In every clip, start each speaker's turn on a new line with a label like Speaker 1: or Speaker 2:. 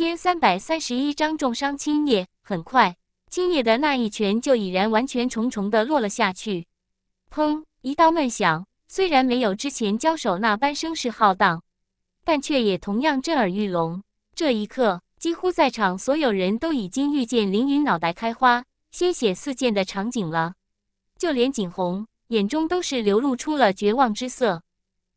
Speaker 1: 千三百三十一章重伤青叶。很快，青叶的那一拳就已然完全重重的落了下去。砰！一道闷响，虽然没有之前交手那般声势浩荡，但却也同样震耳欲聋。这一刻，几乎在场所有人都已经遇见凌云脑袋开花、鲜血四溅的场景了，就连景洪眼中都是流露出了绝望之色。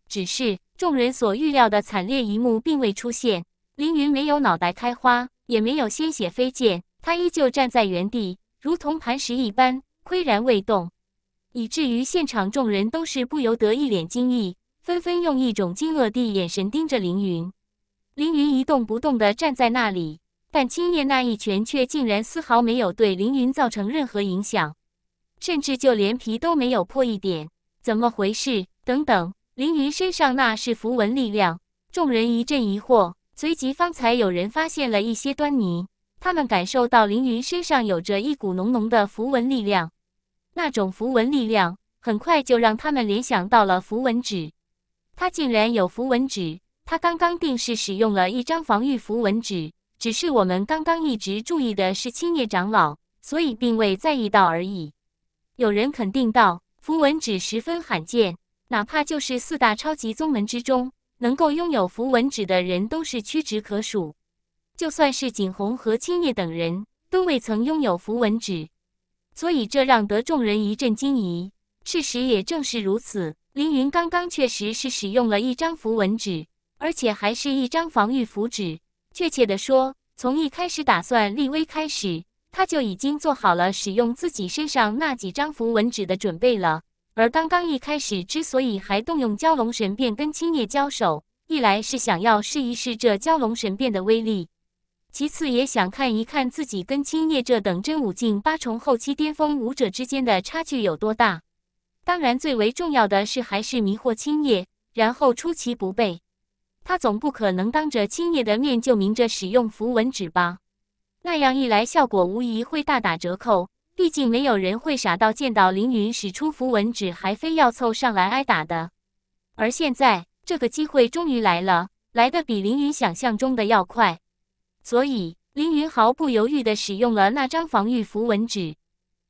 Speaker 1: 只是众人所预料的惨烈一幕并未出现，凌云没有脑袋开花，也没有鲜血飞溅，他依旧站在原地，如同磐石一般岿然未动，以至于现场众人都是不由得一脸惊异，纷纷用一种惊愕的眼神盯着凌云。凌云一动不动地站在那里，但青叶那一拳却竟然丝毫没有对凌云造成任何影响，甚至就连皮都没有破一点，怎么回事？等等。凌云身上那是符文力量，众人一阵疑惑，随即方才有人发现了一些端倪。他们感受到凌云身上有着一股浓浓的符文力量，那种符文力量很快就让他们联想到了符文纸。他竟然有符文纸，他刚刚定是使用了一张防御符文纸，只是我们刚刚一直注意的是青叶长老，所以并未在意到而已。有人肯定道：“符文纸十分罕见。”哪怕就是四大超级宗门之中，能够拥有符文纸的人都是屈指可数。就算是景洪和青叶等人，都未曾拥有符文纸，所以这让得众人一阵惊疑。事实也正是如此，凌云刚刚确实是使用了一张符文纸，而且还是一张防御符纸。确切的说，从一开始打算立威开始，他就已经做好了使用自己身上那几张符文纸的准备了。而刚刚一开始之所以还动用蛟龙神变跟青叶交手，一来是想要试一试这蛟龙神变的威力，其次也想看一看自己跟青叶这等真武境八重后期巅峰武者之间的差距有多大。当然，最为重要的是还是迷惑青叶，然后出其不备。他总不可能当着青叶的面就明着使用符文纸吧？那样一来，效果无疑会大打折扣。毕竟没有人会傻到见到凌云使出符文纸，还非要凑上来挨打的。而现在这个机会终于来了，来的比凌云想象中的要快。所以凌云毫不犹豫地使用了那张防御符文纸。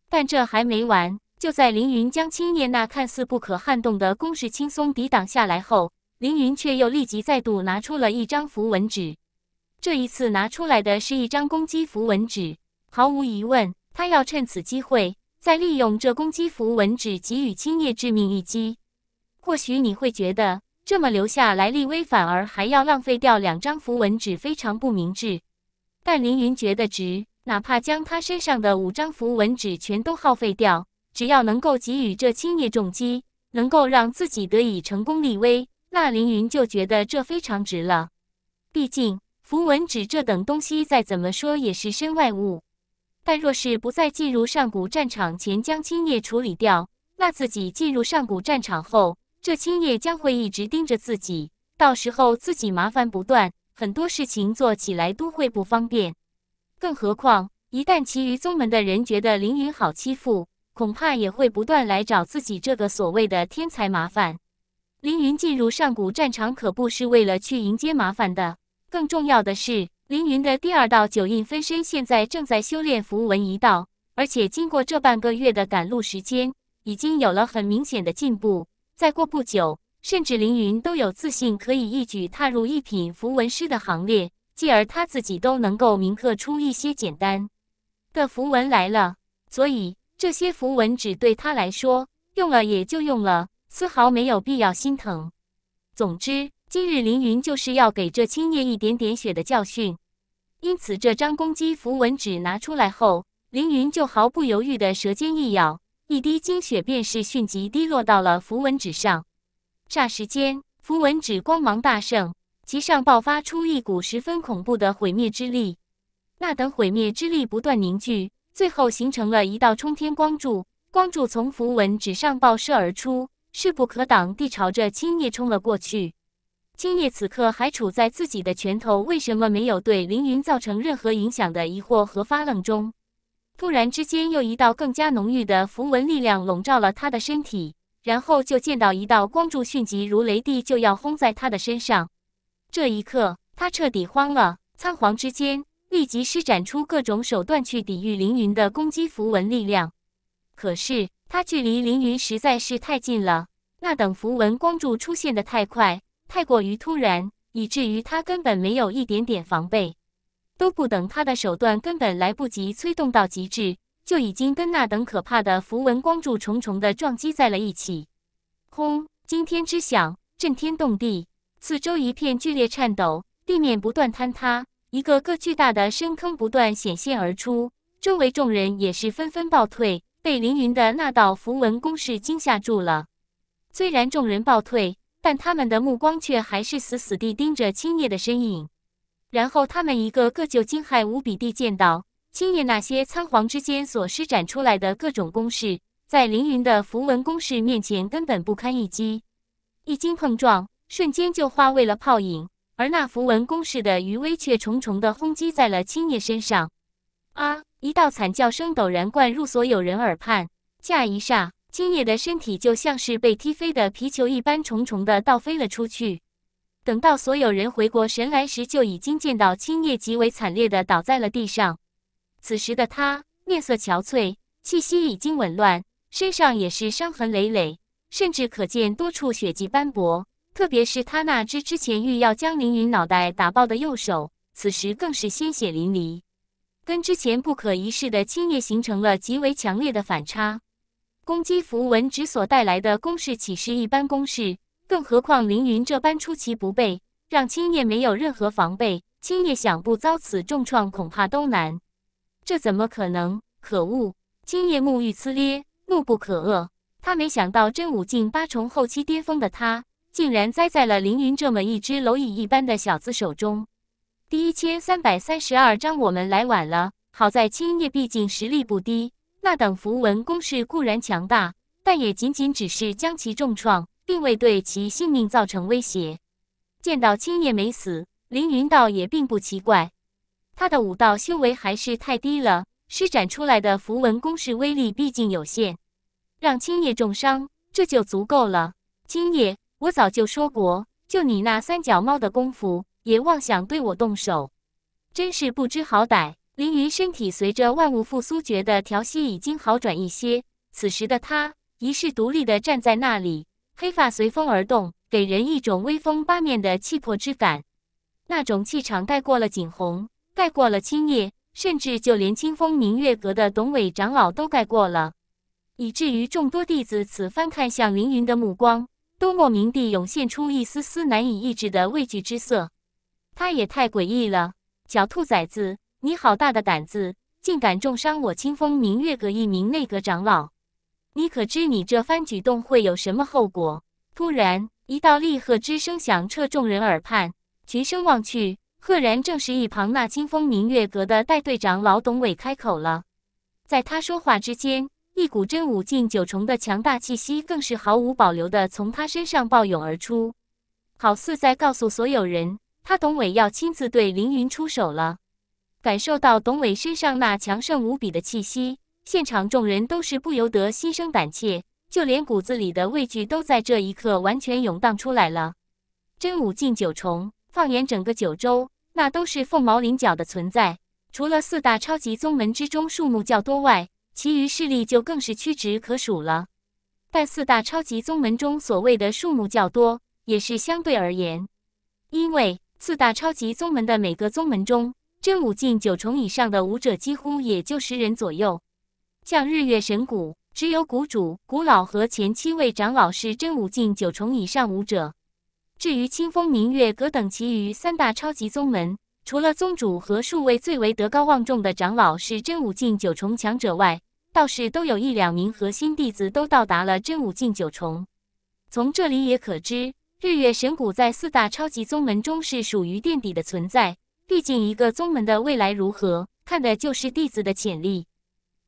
Speaker 1: 但这还没完，就在凌云将青叶那看似不可撼动的攻势轻松抵挡下来后，凌云却又立即再度拿出了一张符文纸。这一次拿出来的是一张攻击符文纸，毫无疑问。他要趁此机会，再利用这攻击符文纸给予青叶致命一击。或许你会觉得这么留下来立威，反而还要浪费掉两张符文纸，非常不明智。但凌云觉得值，哪怕将他身上的五张符文纸全都耗费掉，只要能够给予这青叶重击，能够让自己得以成功立威，那凌云就觉得这非常值了。毕竟符文纸这等东西，再怎么说也是身外物。但若是不在进入上古战场前将青叶处理掉，那自己进入上古战场后，这青叶将会一直盯着自己，到时候自己麻烦不断，很多事情做起来都会不方便。更何况，一旦其余宗门的人觉得凌云好欺负，恐怕也会不断来找自己这个所谓的天才麻烦。凌云进入上古战场可不是为了去迎接麻烦的，更重要的是。凌云的第二道九印分身现在正在修炼符文一道，而且经过这半个月的赶路时间，已经有了很明显的进步。再过不久，甚至凌云都有自信可以一举踏入一品符文师的行列，继而他自己都能够铭刻出一些简单的符文来了。所以这些符文纸对他来说，用了也就用了，丝毫没有必要心疼。总之。今日凌云就是要给这青叶一点点血的教训，因此这张攻击符文纸拿出来后，凌云就毫不犹豫的舌尖一咬，一滴精血便是迅即滴落到了符文纸上。霎时间，符文纸光芒大盛，其上爆发出一股十分恐怖的毁灭之力。那等毁灭之力不断凝聚，最后形成了一道冲天光柱，光柱从符文纸上爆射而出，势不可挡地朝着青叶冲了过去。青叶此刻还处在自己的拳头为什么没有对凌云造成任何影响的疑惑和发愣中。突然之间，又一道更加浓郁的符文力量笼罩了他的身体，然后就见到一道光柱迅疾如雷地就要轰在他的身上。这一刻，他彻底慌了。仓皇之间立即施展出各种手段去抵御凌云的攻击符文力量。可是他距离凌云实在是太近了，那等符文光柱出现的太快，太过于突然，以至于他根本没有一点点防备。都不等他的手段根本来不及催动到极致，就已经跟那等可怕的符文光柱重重的撞击在了一起。轰！惊天之响，震天动地，四周一片剧烈颤抖，地面不断坍塌，一个个巨大的深坑不断显现而出，周围众人也是纷纷暴退，被凌云的那道符文攻势惊吓住了。虽然众人暴退，但他们的目光却还是死死地盯着青叶的身影。然后他们一个个就惊骇无比地见到青叶那些仓皇之间所施展出来的各种攻势，在凌云的符文攻势面前根本不堪一击，一经碰撞，瞬间就化为了泡影。而那符文攻势的余威却重重地轰击在了青叶身上。啊！一道惨叫声陡然灌入所有人耳畔，下一刹，青叶的身体就像是被踢飞的皮球一般，重重的倒飞了出去。等到所有人回过神来时，就已经见到青叶极为惨烈的倒在了地上。此时的他面色憔悴，气息已经紊乱，身上也是伤痕累累，甚至可见多处血迹斑驳。特别是他那只之前欲要将凌云脑袋打爆的右手，此时更是鲜血淋漓，跟之前不可一世的青叶形成了极为强烈的反差。攻击符文值所带来的攻势岂是一般攻势？更何况凌云这般出其不备，让青叶没有任何防备，青叶想不遭此重创恐怕都难。这怎么可能？可恶！青叶目欲呲咧，怒不可遏。他没想到真武境八重后期巅峰的他，竟然栽在了凌云这么一只蝼蚁一般的小子手中。第一千三百三十二章，我们来晚了。好在青叶毕竟实力不低，那等符文攻势固然强大，但也仅仅只是将其重创。并未对其性命造成威胁。见到青叶没死，凌云道也并不奇怪。他的武道修为还是太低了，施展出来的符文攻势威力毕竟有限，让青叶重伤这就足够了。青叶，我早就说过，就你那三脚猫的功夫，也妄想对我动手，真是不知好歹。凌云身体随着万物复苏觉的调息已经好转一些，此时的他一世独立的站在那里。黑发随风而动，给人一种威风八面的气魄之感。那种气场盖过了景洪，盖过了青叶，甚至就连清风明月阁的董伟长老都盖过了，以至于众多弟子此番看向凌云的目光，都莫名地涌现出一丝丝难以抑制的畏惧之色。他也太诡异了，小兔崽子，你好大的胆子，竟敢重伤我清风明月阁一名内阁长老！你可知你这番举动会有什么后果？突然，一道厉喝之声响彻众人耳畔，群声望去，赫然正是一旁那清风明月阁的带队长老董伟开口了。在他说话之间，一股真武境九重的强大气息更是毫无保留地从他身上暴涌而出，好似在告诉所有人，他董伟要亲自对凌云出手了。感受到董伟身上那强盛无比的气息。现场众人都是不由得心生胆怯，就连骨子里的畏惧都在这一刻完全涌荡出来了。真武境九重，放眼整个九州，那都是凤毛麟角的存在。除了四大超级宗门之中数目较多外，其余势力就更是屈指可数了。但四大超级宗门中所谓的数目较多，也是相对而言，因为四大超级宗门的每个宗门中，真武境九重以上的武者几乎也就十人左右。像日月神谷，只有谷主、谷老和前七位长老是真武境九重以上武者。至于清风明月阁等其余三大超级宗门，除了宗主和数位最为德高望重的长老是真武境九重强者外，倒是都有一两名核心弟子都到达了真武境九重。从这里也可知，日月神谷在四大超级宗门中是属于垫底的存在。毕竟一个宗门的未来如何，看的就是弟子的潜力。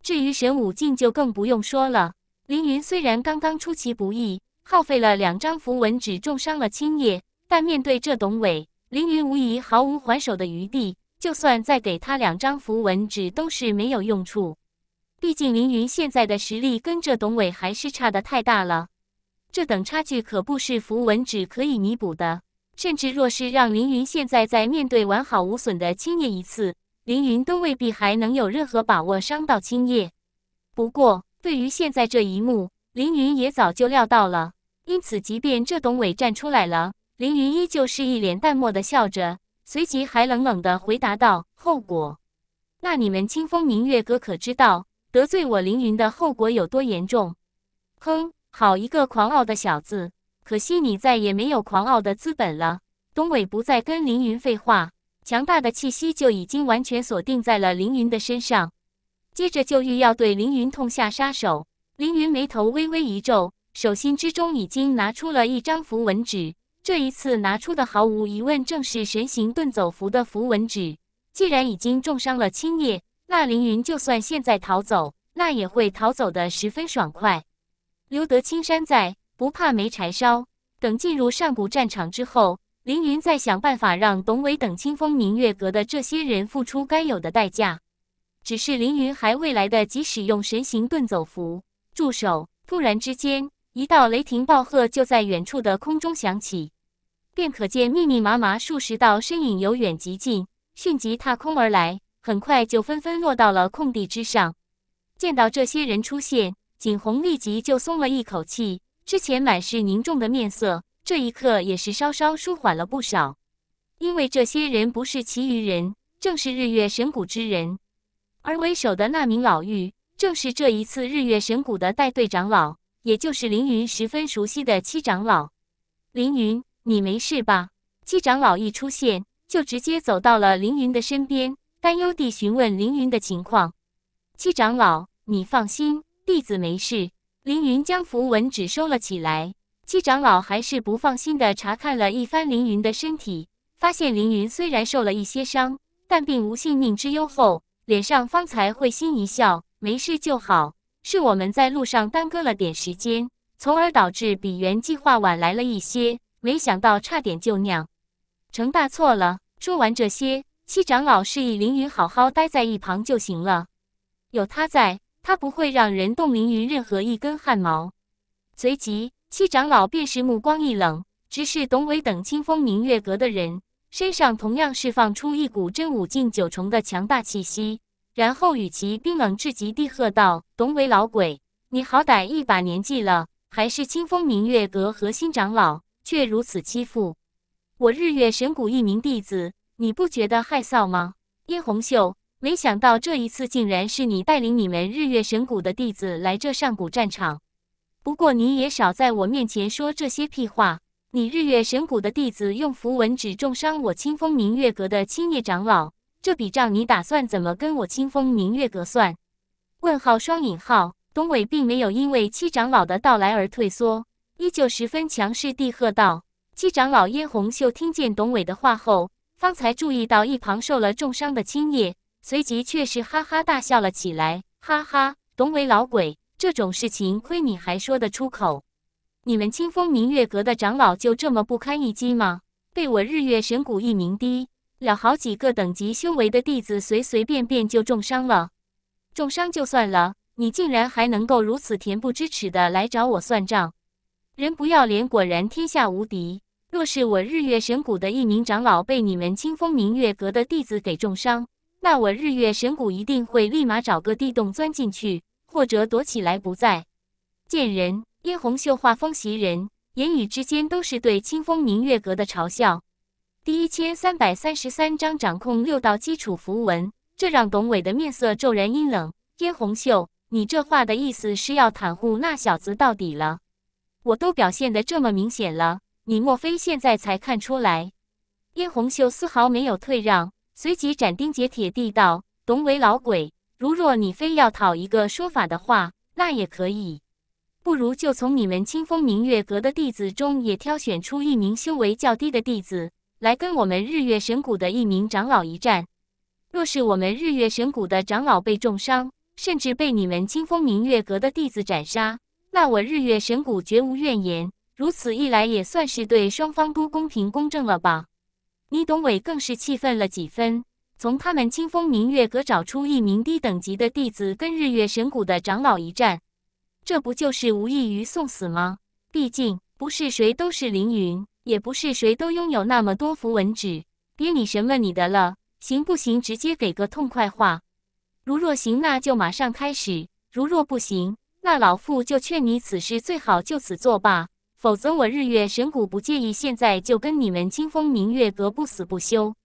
Speaker 1: 至于神武境就更不用说了。凌云虽然刚刚出其不意，耗费了两张符文纸重伤了青叶，但面对这董伟，凌云无疑毫无还手的余地。就算再给他两张符文纸，都是没有用处。毕竟凌云现在的实力跟这董伟还是差的太大了，这等差距可不是符文纸可以弥补的。甚至若是让凌云现在在面对完好无损的青叶一次，凌云都未必还能有任何把握伤到青叶。不过，对于现在这一幕，凌云也早就料到了，因此即便这董伟站出来了，凌云依旧是一脸淡漠的笑着，随即还冷冷的回答道：“后果？那你们清风明月阁可知道得罪我凌云的后果有多严重？”哼，好一个狂傲的小子！可惜你再也没有狂傲的资本了。东伟不再跟凌云废话，强大的气息就已经完全锁定在了凌云的身上，接着就欲要对凌云痛下杀手。凌云眉头微微一皱，手心之中已经拿出了一张符文纸。这一次拿出的毫无疑问正是神行遁走符的符文纸。既然已经重伤了青叶，那凌云就算现在逃走，那也会逃走的十分爽快。留得青山在。不怕没柴烧。等进入上古战场之后，凌云再想办法让董伟等清风明月阁的这些人付出该有的代价。只是凌云还未来得及使用神行遁走符助手，突然之间，一道雷霆暴喝就在远处的空中响起，便可见密密麻麻数十道身影由远及近，迅即踏空而来，很快就纷纷落到了空地之上。见到这些人出现，景洪立即就松了一口气。之前满是凝重的面色，这一刻也是稍稍舒缓了不少。因为这些人不是其余人，正是日月神谷之人。而为首的那名老妪，正是这一次日月神谷的带队长老，也就是凌云十分熟悉的七长老。凌云，你没事吧？七长老一出现，就直接走到了凌云的身边，担忧地询问凌云的情况。七长老，你放心，弟子没事。凌云将符文纸收了起来，七长老还是不放心的查看了一番凌云的身体，发现凌云虽然受了一些伤，但并无性命之忧后，脸上方才会心一笑，没事就好，是我们在路上耽搁了点时间，从而导致比原计划晚来了一些，没想到差点就酿成大错了。说完这些，七长老示意凌云好好待在一旁就行了，有他在。他不会让人动凌云任何一根汗毛。随即，七长老便是目光一冷，直视董伟等清风明月阁的人，身上同样释放出一股真武境九重的强大气息，然后与其冰冷至极地喝道：“董伟老鬼，你好歹一把年纪了，还是清风明月阁核心长老，却如此欺负我日月神谷一名弟子，你不觉得害臊吗？”殷红秀。没想到这一次竟然是你带领你们日月神谷的弟子来这上古战场。不过你也少在我面前说这些屁话。你日月神谷的弟子用符文纸重伤我清风明月阁的青叶长老，这笔账你打算怎么跟我清风明月阁算？问号双引号。董伟并没有因为七长老的到来而退缩，依旧十分强势地喝道：“七长老燕红秀听见董伟的话后，方才注意到一旁受了重伤的青叶。”随即却是哈哈大笑了起来，哈哈，董伟老鬼，这种事情亏你还说得出口。你们清风明月阁的长老就这么不堪一击吗？被我日月神谷一名低了好几个等级修为的弟子随随便便就重伤了，重伤就算了，你竟然还能够如此恬不知耻的来找我算账，人不要脸，果然天下无敌。若是我日月神谷的一名长老被你们清风明月阁的弟子给重伤，那我日月神谷一定会立马找个地洞钻进去，或者躲起来不在。见人！殷红秀画风袭人，言语之间都是对清风明月阁的嘲笑。第一千三百三十三章掌控六道基础符文，这让董伟的面色骤然阴冷。殷红秀，你这话的意思是要袒护那小子到底了？我都表现得这么明显了，你莫非现在才看出来？殷红秀丝毫没有退让。随即斩钉截铁地道：“董伟老鬼，如若你非要讨一个说法的话，那也可以。不如就从你们清风明月阁的弟子中，也挑选出一名修为较低的弟子，来跟我们日月神谷的一名长老一战。若是我们日月神谷的长老被重伤，甚至被你们清风明月阁的弟子斩杀，那我日月神谷绝无怨言。如此一来，也算是对双方都公平公正了吧？”你董伟更是气愤了几分，从他们清风明月阁找出一名低等级的弟子跟日月神谷的长老一战，这不就是无异于送死吗？毕竟不是谁都是凌云，也不是谁都拥有那么多符文纸。别你什么你的了，行不行？直接给个痛快话。如若行，那就马上开始；如若不行，那老妇就劝你此事最好就此作罢。否则我日月神谷不介意现在就跟你们清风明月阁不死不休。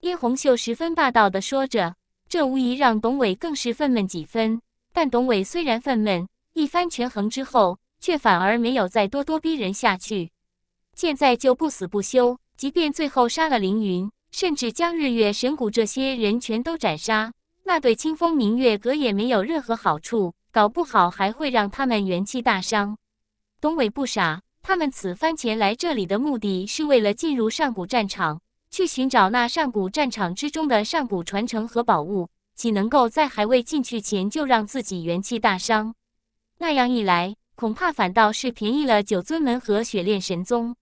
Speaker 1: 燕红秀十分霸道的说着，这无疑让董伟更是愤懑几分。但董伟虽然愤懑，一番权衡之后，却反而没有再咄咄逼人下去。现在就不死不休，即便最后杀了凌云，甚至将日月神谷这些人全都斩杀，那对清风明月阁也没有任何好处，搞不好还会让他们元气大伤。董伟不傻。他们此番前来这里的目的是为了进入上古战场，去寻找那上古战场之中的上古传承和宝物，岂能够在还未进去前就让自己元气大伤？那样一来，恐怕反倒是便宜了九尊门和雪炼神宗。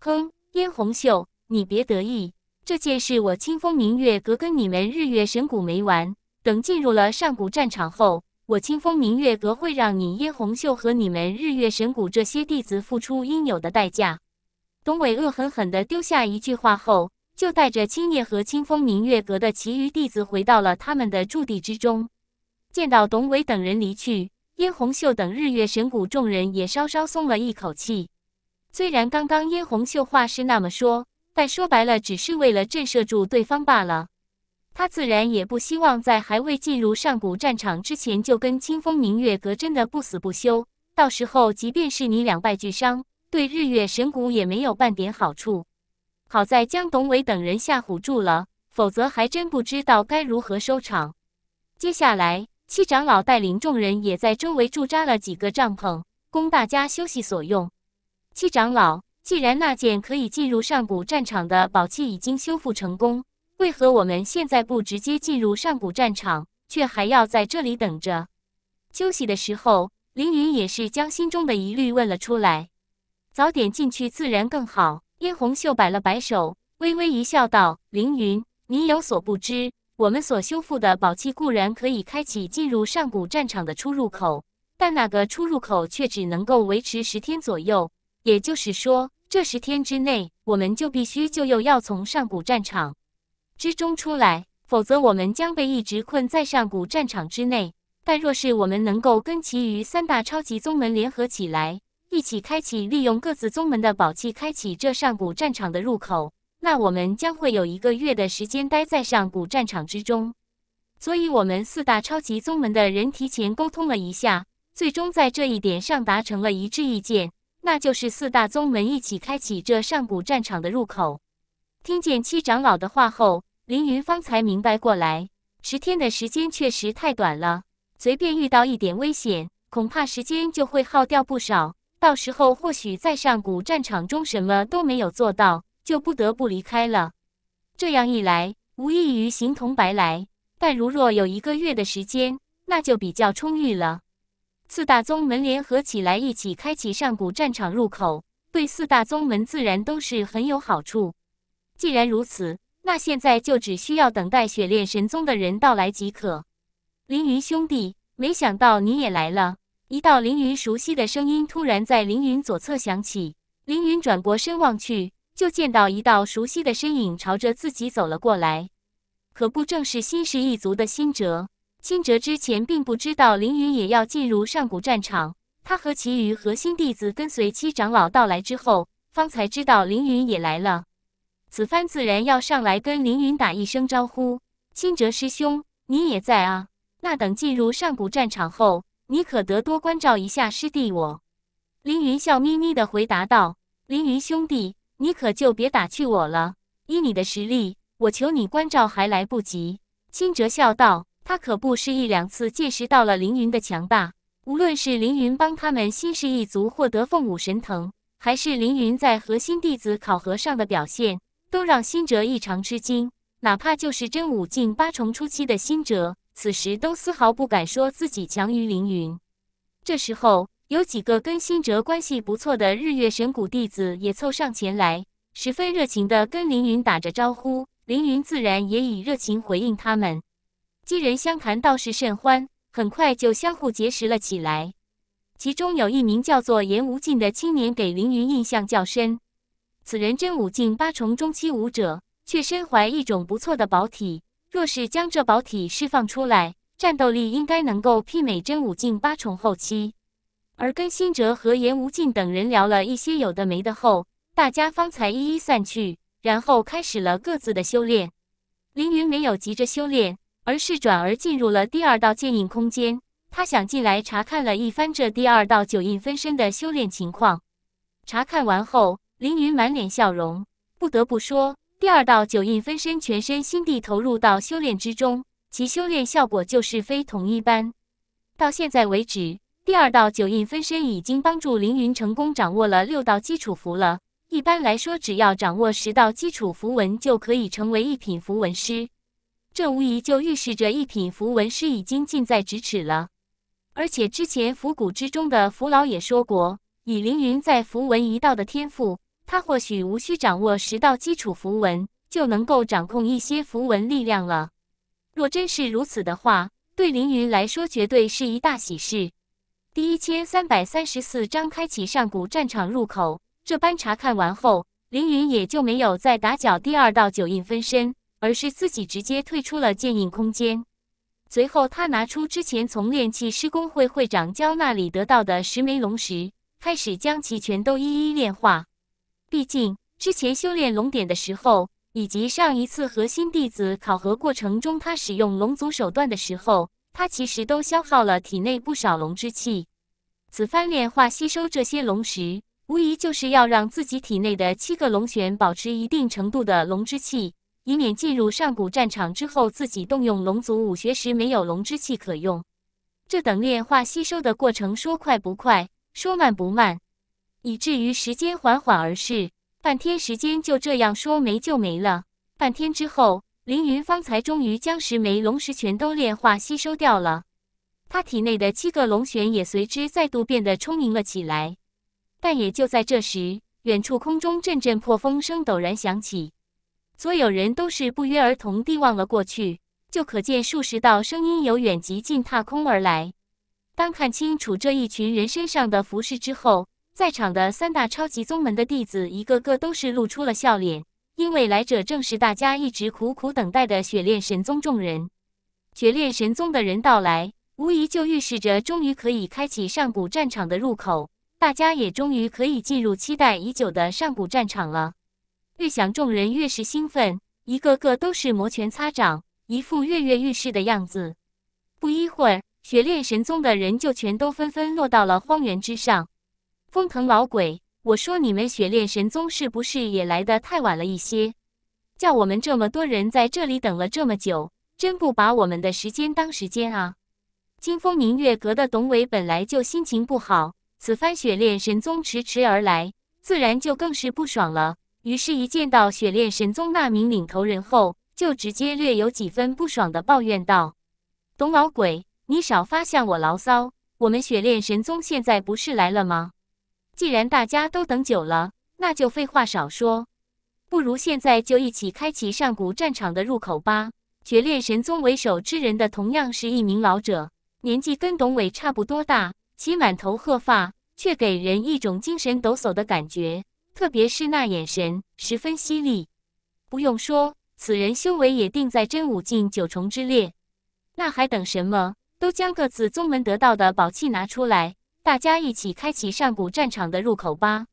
Speaker 1: 哼，嫣红秀，你别得意，这件事我清风明月阁跟你们日月神谷没完。等进入了上古战场后。我清风明月阁会让你嫣红秀和你们日月神谷这些弟子付出应有的代价。董伟恶狠狠地丢下一句话后，就带着青叶和清风明月阁的其余弟子回到了他们的驻地之中。见到董伟等人离去，嫣红秀等日月神谷众人也稍稍松了一口气。虽然刚刚嫣红秀话是那么说，但说白了只是为了震慑住对方罢了。他自然也不希望在还未进入上古战场之前就跟清风明月阁真的不死不休。到时候，即便是你两败俱伤，对日月神谷也没有半点好处。好在将董伟等人吓唬住了，否则还真不知道该如何收场。接下来，七长老带领众人也在周围驻扎了几个帐篷，供大家休息所用。七长老，既然那件可以进入上古战场的宝器已经修复成功，为何我们现在不直接进入上古战场，却还要在这里等着休息的时候？凌云也是将心中的疑虑问了出来。早点进去自然更好。嫣红秀摆了摆手，微微一笑，道：“凌云，你有所不知，我们所修复的宝器固然可以开启进入上古战场的出入口，但那个出入口却只能够维持十天左右。也就是说，这十天之内，我们就必须就又要从上古战场。”之中出来，否则我们将被一直困在上古战场之内。但若是我们能够跟其余三大超级宗门联合起来，一起开启利用各自宗门的宝器开启这上古战场的入口，那我们将会有一个月的时间待在上古战场之中。所以，我们四大超级宗门的人提前沟通了一下，最终在这一点上达成了一致意见，那就是四大宗门一起开启这上古战场的入口。听见七长老的话后，凌云方才明白过来，十天的时间确实太短了，随便遇到一点危险，恐怕时间就会耗掉不少。到时候或许在上古战场中什么都没有做到，就不得不离开了。这样一来，无异于形同白来。但如若有一个月的时间，那就比较充裕了。四大宗门联合起来，一起开启上古战场入口，对四大宗门自然都是很有好处。既然如此。那现在就只需要等待雪炼神宗的人到来即可。凌云兄弟，没想到你也来了。一道凌云熟悉的声音突然在凌云左侧响起。凌云转过身望去，就见到一道熟悉的身影朝着自己走了过来。可不正是新世一族的辛哲？辛哲之前并不知道凌云也要进入上古战场，他和其余核心弟子跟随七长老到来之后，方才知道凌云也来了。此番自然要上来跟凌云打一声招呼。清哲师兄，你也在啊？那等进入上古战场后，你可得多关照一下师弟我。凌云笑眯眯的回答道：“凌云兄弟，你可就别打趣我了。以你的实力，我求你关照还来不及。”清哲笑道：“他可不是一两次见识到了凌云的强大。无论是凌云帮他们新氏一族获得凤舞神藤，还是凌云在核心弟子考核上的表现。”都让辛哲异常吃惊，哪怕就是真武境八重初期的辛哲，此时都丝毫不敢说自己强于凌云。这时候，有几个跟辛哲关系不错的日月神谷弟子也凑上前来，十分热情地跟凌云打着招呼。凌云自然也以热情回应他们，几人相谈倒是甚欢，很快就相互结识了起来。其中有一名叫做颜无尽的青年给凌云印象较深。此人真武境八重中期武者，却身怀一种不错的宝体。若是将这宝体释放出来，战斗力应该能够媲美真武境八重后期。而跟辛哲和颜无尽等人聊了一些有的没的后，大家方才一一散去，然后开始了各自的修炼。凌云没有急着修炼，而是转而进入了第二道剑印空间。他想进来查看了一番这第二道九印分身的修炼情况。查看完后。凌云满脸笑容，不得不说，第二道九印分身全身心地投入到修炼之中，其修炼效果就是非同一般。到现在为止，第二道九印分身已经帮助凌云成功掌握了六道基础符了。一般来说，只要掌握十道基础符文，就可以成为一品符文师。这无疑就预示着一品符文师已经近在咫尺了。而且之前符谷之中的符老也说过，以凌云在符文一道的天赋。他或许无需掌握十道基础符文，就能够掌控一些符文力量了。若真是如此的话，对凌云来说绝对是一大喜事。第一千三百三十四章开启上古战场入口。这般查看完后，凌云也就没有再打搅第二道九印分身，而是自己直接退出了剑印空间。随后，他拿出之前从炼器师工会会长焦那里得到的十枚龙石，开始将其全都一一炼化。毕竟之前修炼龙典的时候，以及上一次核心弟子考核过程中，他使用龙族手段的时候，他其实都消耗了体内不少龙之气。此番炼化吸收这些龙石，无疑就是要让自己体内的七个龙玄保持一定程度的龙之气，以免进入上古战场之后，自己动用龙族武学时没有龙之气可用。这等炼化吸收的过程，说快不快，说慢不慢。以至于时间缓缓而逝，半天时间就这样说没就没了。半天之后，凌云方才终于将十枚龙石全都炼化吸收掉了，他体内的七个龙玄也随之再度变得充盈了起来。但也就在这时，远处空中阵阵破风声陡然响起，所有人都是不约而同地望了过去，就可见数十道声音由远及近踏空而来。当看清楚这一群人身上的服饰之后，在场的三大超级宗门的弟子，一个个都是露出了笑脸，因为来者正是大家一直苦苦等待的雪炼神宗众人。雪炼神宗的人到来，无疑就预示着终于可以开启上古战场的入口，大家也终于可以进入期待已久的上古战场了。越想，众人越是兴奋，一个个都是摩拳擦掌，一副跃跃欲试的样子。不一会儿，雪炼神宗的人就全都纷纷落到了荒原之上。风腾老鬼，我说你们雪炼神宗是不是也来得太晚了一些？叫我们这么多人在这里等了这么久，真不把我们的时间当时间啊！金风明月阁的董伟本来就心情不好，此番雪炼神宗迟迟而来，自然就更是不爽了。于是，一见到雪炼神宗那名领头人后，就直接略有几分不爽的抱怨道：“董老鬼，你少发向我牢骚！我们雪炼神宗现在不是来了吗？”既然大家都等久了，那就废话少说，不如现在就一起开启上古战场的入口吧。绝恋神宗为首之人的同样是一名老者，年纪跟董伟差不多大，其满头褐发却给人一种精神抖擞的感觉，特别是那眼神十分犀利。不用说，此人修为也定在真武境九重之列。那还等什么？都将各自宗门得到的宝器拿出来！大家一起开启上古战场的入口吧！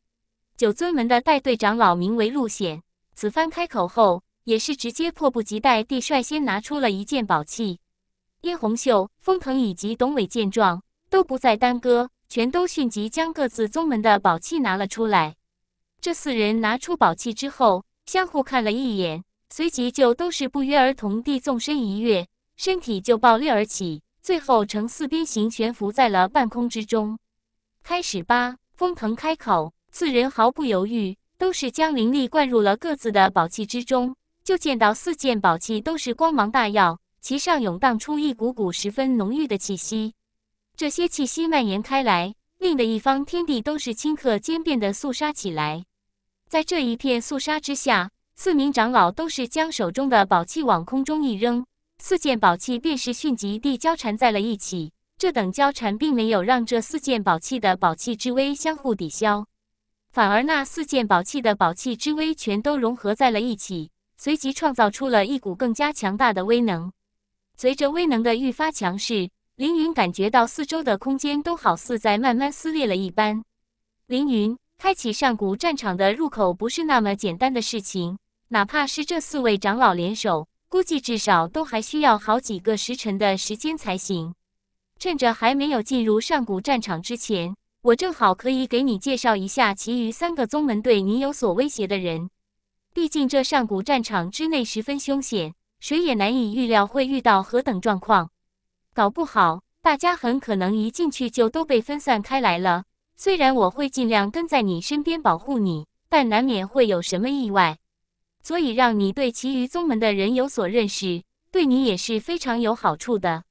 Speaker 1: 九尊门的带队长老名为陆显，此番开口后，也是直接迫不及待地率先拿出了一件宝器。殷红秀、封腾以及董伟见状，都不再耽搁，全都迅即将各自宗门的宝器拿了出来。这四人拿出宝器之后，相互看了一眼，随即就都是不约而同地纵身一跃，身体就爆裂而起，最后呈四边形悬浮在了半空之中。开始吧！封腾开口，四人毫不犹豫，都是将灵力灌入了各自的宝器之中。就见到四件宝器都是光芒大耀，其上涌荡出一股股十分浓郁的气息。这些气息蔓延开来，令的一方天地都是顷刻间变得肃杀起来。在这一片肃杀之下，四名长老都是将手中的宝器往空中一扔，四件宝器便是迅即地交缠在了一起。这等交缠并没有让这四件宝器的宝器之威相互抵消，反而那四件宝器的宝器之威全都融合在了一起，随即创造出了一股更加强大的威能。随着威能的愈发强势，凌云感觉到四周的空间都好似在慢慢撕裂了一般。凌云，开启上古战场的入口不是那么简单的事情，哪怕是这四位长老联手，估计至少都还需要好几个时辰的时间才行。趁着还没有进入上古战场之前，我正好可以给你介绍一下其余三个宗门对你有所威胁的人。毕竟这上古战场之内十分凶险，谁也难以预料会遇到何等状况。搞不好，大家很可能一进去就都被分散开来了。虽然我会尽量跟在你身边保护你，但难免会有什么意外。所以让你对其余宗门的人有所认识，对你也是非常有好处的。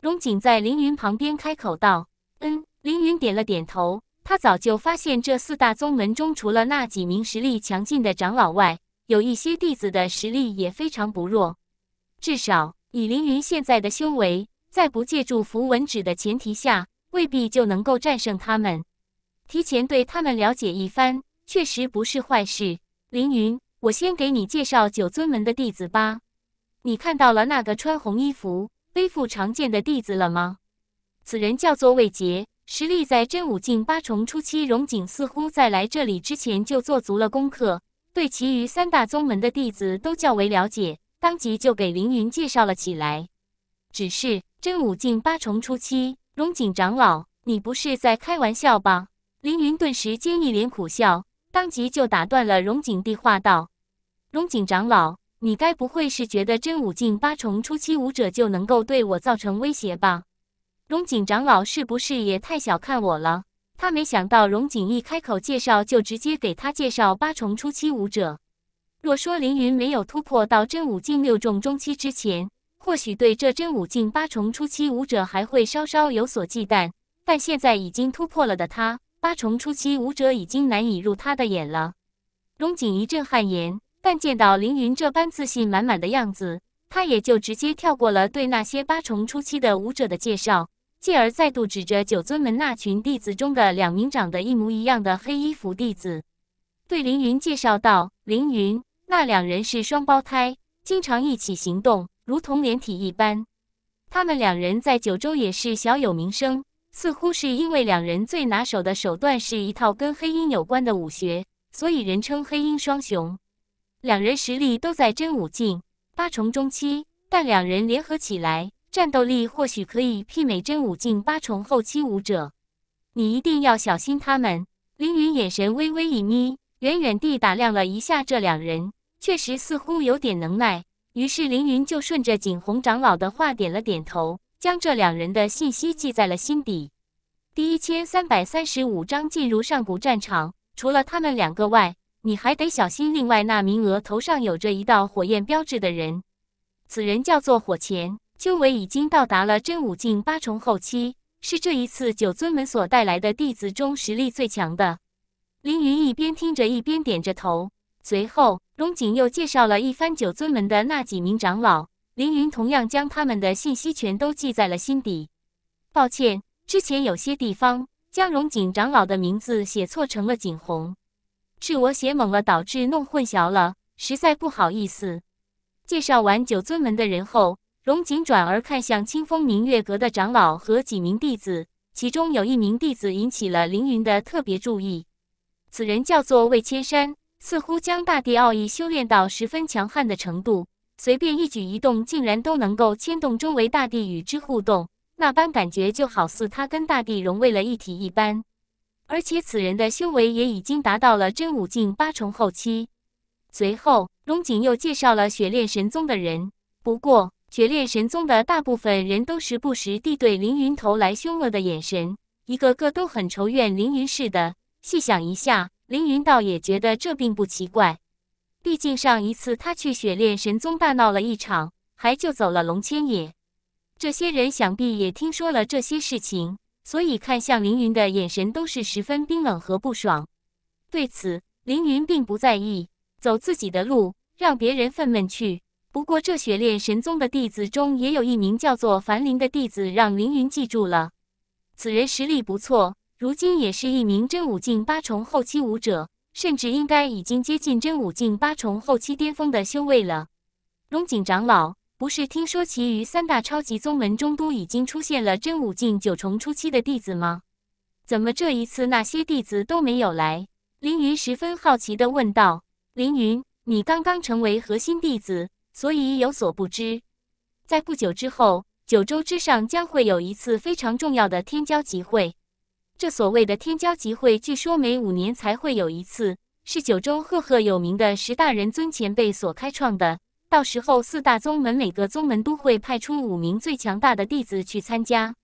Speaker 1: 荣景在凌云旁边开口道：“嗯。”凌云点了点头。他早就发现，这四大宗门中，除了那几名实力强劲的长老外，有一些弟子的实力也非常不弱。至少以凌云现在的修为，在不借助符文纸的前提下，未必就能够战胜他们。提前对他们了解一番，确实不是坏事。凌云，我先给你介绍九尊门的弟子吧。你看到了那个穿红衣服？恢复常见的弟子了吗？此人叫做魏杰，实力在真武境八重初期。荣景似乎在来这里之前就做足了功课，对其余三大宗门的弟子都较为了解，当即就给凌云介绍了起来。只是真武境八重初期，荣景长老，你不是在开玩笑吧？凌云顿时间一脸苦笑，当即就打断了荣景，地话道：“荣景长老。”你该不会是觉得真武境八重初期武者就能够对我造成威胁吧？荣景长老是不是也太小看我了？他没想到荣景一开口介绍就直接给他介绍八重初期武者。若说凌云没有突破到真武境六重中期之前，或许对这真武境八重初期武者还会稍稍有所忌惮，但现在已经突破了的他，八重初期武者已经难以入他的眼了。荣景一阵汗颜。但见到凌云这般自信满满的样子，他也就直接跳过了对那些八重初期的武者的介绍，继而再度指着九尊门那群弟子中的两名长得一模一样的黑衣服弟子，对凌云介绍道：“凌云，那两人是双胞胎，经常一起行动，如同连体一般。他们两人在九州也是小有名声，似乎是因为两人最拿手的手段是一套跟黑鹰有关的武学，所以人称黑鹰双雄。”两人实力都在真武境八重中期，但两人联合起来，战斗力或许可以媲美真武境八重后期武者。你一定要小心他们。凌云眼神微微一眯，远远地打量了一下这两人，确实似乎有点能耐。于是凌云就顺着景洪长老的话点了点头，将这两人的信息记在了心底。第一千三百三十五章进入上古战场，除了他们两个外。你还得小心，另外那名额头上有着一道火焰标志的人，此人叫做火前，修为已经到达了真武境八重后期，是这一次九尊门所带来的弟子中实力最强的。凌云一边听着，一边点着头。随后，荣景又介绍了一番九尊门的那几名长老，凌云同样将他们的信息全都记在了心底。抱歉，之前有些地方将荣景长老的名字写错成了景洪。是我写懵了，导致弄混淆了，实在不好意思。介绍完九尊门的人后，荣景转而看向清风明月阁的长老和几名弟子，其中有一名弟子引起了凌云的特别注意。此人叫做魏千山，似乎将大地奥义修炼到十分强悍的程度，随便一举一动竟然都能够牵动周围大地与之互动，那般感觉就好似他跟大地融为了一体一般。而且此人的修为也已经达到了真武境八重后期。随后，荣景又介绍了雪炼神宗的人。不过，雪炼神宗的大部分人都时不时地对凌云投来凶恶的眼神，一个个都很仇怨凌云似的。细想一下，凌云倒也觉得这并不奇怪。毕竟上一次他去雪炼神宗大闹了一场，还救走了龙千野。这些人想必也听说了这些事情。所以看向凌云的眼神都是十分冰冷和不爽。对此，凌云并不在意，走自己的路，让别人愤懑去。不。过这雪炼神宗的弟子中也有一名叫做樊林的弟子，让凌云记住了。此人实力不错，如今也是一名真武境八重后期武者，甚至应该已经接近真武境八重后期巅峰的修为了。龙井长老，不是听说其余三大超级宗门中都已经出现了真武境九重初期的弟子吗？怎么这一次那些弟子都没有来？凌云十分好奇地问道。凌云，你刚刚成为核心弟子。所以有所不知，在不久之后，九州之上将会有一次非常重要的天骄集会。这所谓的天骄集会，据说每五年才会有一次，是九州赫赫有名的十大人尊前辈所开创的。到时候，四大宗门每个宗门都会派出五名最强大的弟子去参加。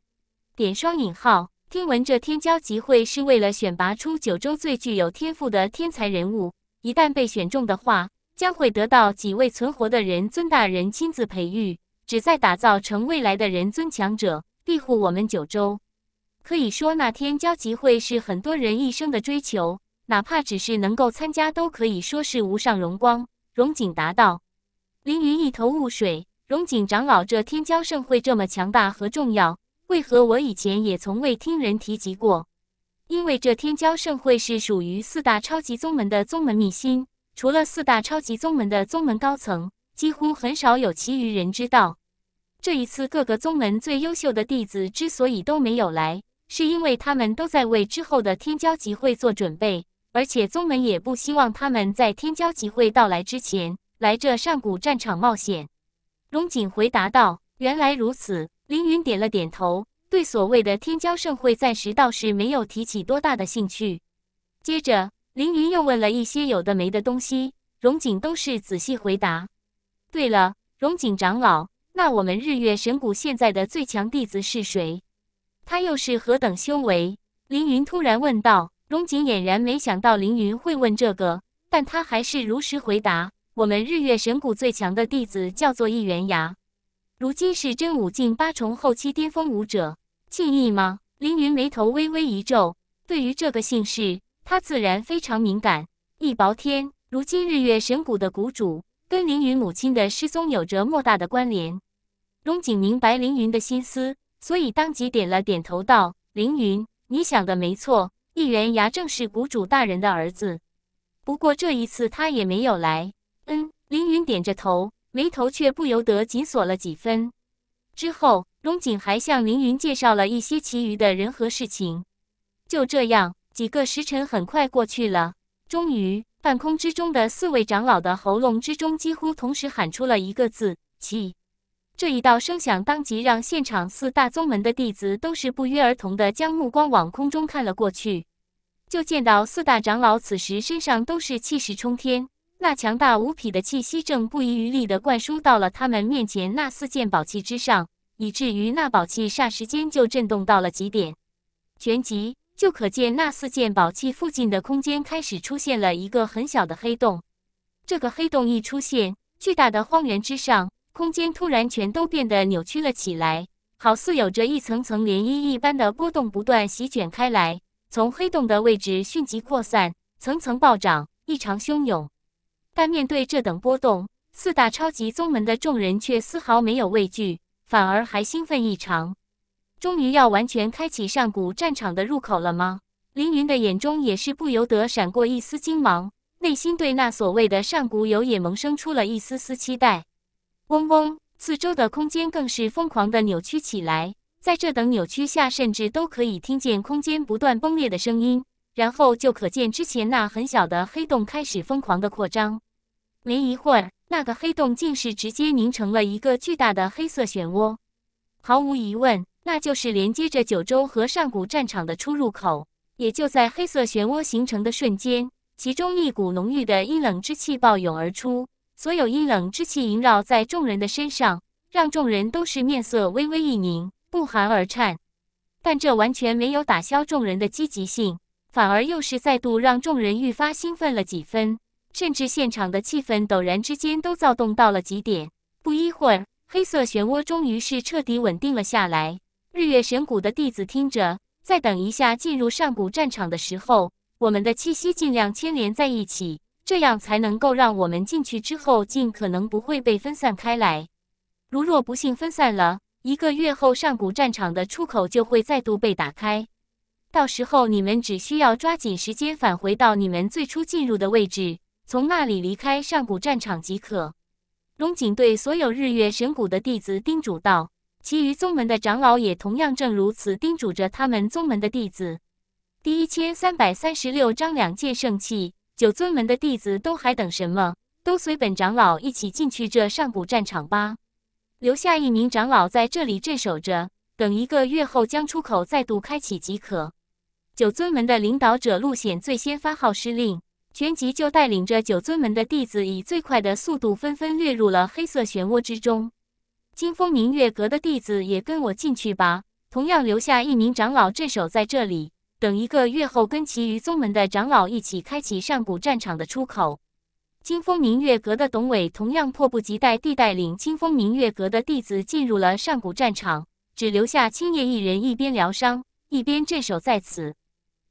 Speaker 1: 点双引号，听闻这天骄集会是为了选拔出九州最具有天赋的天才人物，一旦被选中的话。将会得到几位存活的人尊大人亲自培育，旨在打造成未来的人尊强者，庇护我们九州。可以说，那天骄集会是很多人一生的追求，哪怕只是能够参加，都可以说是无上荣光。荣景答道：“凌云一头雾水，荣景长老，这天骄盛会这么强大和重要，为何我以前也从未听人提及过？因为这天骄盛会是属于四大超级宗门的宗门秘辛。”除了四大超级宗门的宗门高层，几乎很少有其余人知道。这一次，各个宗门最优秀的弟子之所以都没有来，是因为他们都在为之后的天骄集会做准备，而且宗门也不希望他们在天骄集会到来之前来这上古战场冒险。龙井回答道：“原来如此。”凌云点了点头，对所谓的天骄盛会暂时倒是没有提起多大的兴趣。接着。凌云又问了一些有的没的东西，荣景都是仔细回答。对了，荣景长老，那我们日月神谷现在的最强弟子是谁？他又是何等修为？凌云突然问道。荣景俨然没想到凌云会问这个，但他还是如实回答：我们日月神谷最强的弟子叫做易元牙，如今是真武境八重后期巅峰武者。敬意吗？凌云眉头微微一皱，对于这个姓氏。他自然非常敏感。易薄天，如今日月神谷的谷主，跟凌云母亲的失踪有着莫大的关联。龙井明白凌云的心思，所以当即点了点头，道：“凌云，你想的没错，易元牙正是谷主大人的儿子。不过这一次他也没有来。”嗯，凌云点着头，眉头却不由得紧锁了几分。之后，龙井还向凌云介绍了一些其余的人和事情。就这样。几个时辰很快过去了，终于，半空之中的四位长老的喉咙之中几乎同时喊出了一个字：“气。”这一道声响当即让现场四大宗门的弟子都是不约而同的将目光往空中看了过去。就见到四大长老此时身上都是气势冲天，那强大无匹的气息正不遗余力地灌输到了他们面前那四件宝器之上，以至于那宝器霎时间就震动到了极点。全集。就可见那四件宝器附近的空间开始出现了一个很小的黑洞。这个黑洞一出现，巨大的荒原之上，空间突然全都变得扭曲了起来，好似有着一层层涟漪一般的波动不断席卷开来，从黑洞的位置迅即扩散，层层暴涨，异常汹涌。但面对这等波动，四大超级宗门的众人却丝毫没有畏惧，反而还兴奋异常。终于要完全开启上古战场的入口了吗？凌云的眼中也是不由得闪过一丝惊芒，内心对那所谓的上古有也萌生出了一丝丝期待。嗡嗡，四周的空间更是疯狂的扭曲起来，在这等扭曲下，甚至都可以听见空间不断崩裂的声音，然后就可见之前那很小的黑洞开始疯狂的扩张。没一会儿，那个黑洞竟是直接凝成了一个巨大的黑色漩涡。毫无疑问。那就是连接着九州和上古战场的出入口。也就在黑色漩涡形成的瞬间，其中一股浓郁的阴冷之气暴涌而出，所有阴冷之气萦绕在众人的身上，让众人都是面色微微一凝，不寒而颤。但这完全没有打消众人的积极性，反而又是再度让众人愈发兴奋了几分，甚至现场的气氛陡然之间都躁动到了极点。不一会儿，黑色漩涡终于是彻底稳定了下来。日月神谷的弟子听着，再等一下进入上古战场的时候，我们的气息尽量牵连在一起，这样才能够让我们进去之后尽可能不会被分散开来。如若不幸分散了，一个月后上古战场的出口就会再度被打开，到时候你们只需要抓紧时间返回到你们最初进入的位置，从那里离开上古战场即可。龙井对所有日月神谷的弟子叮嘱道，其余宗门的长老也同样正如此叮嘱着他们宗门的弟子。第一千三百三十六章两件圣器。九尊门的弟子都还等什么？都随本长老一起进去这上古战场吧！留下一名长老在这里镇守着，等一个月后将出口再度开启即可。九尊门的领导者陆显最先发号施令，旋即就带领着九尊门的弟子以最快的速度纷纷掠入了黑色漩涡之中。金风明月阁的弟子也跟我进去吧，同样留下一名长老镇守在这里。等一个月后，跟其余宗门的长老一起开启上古战场的出口。金风明月阁的董伟同样迫不及待地带领金风明月阁的弟子进入了上古战场，只留下青叶一人，一边疗伤，一边镇守在此。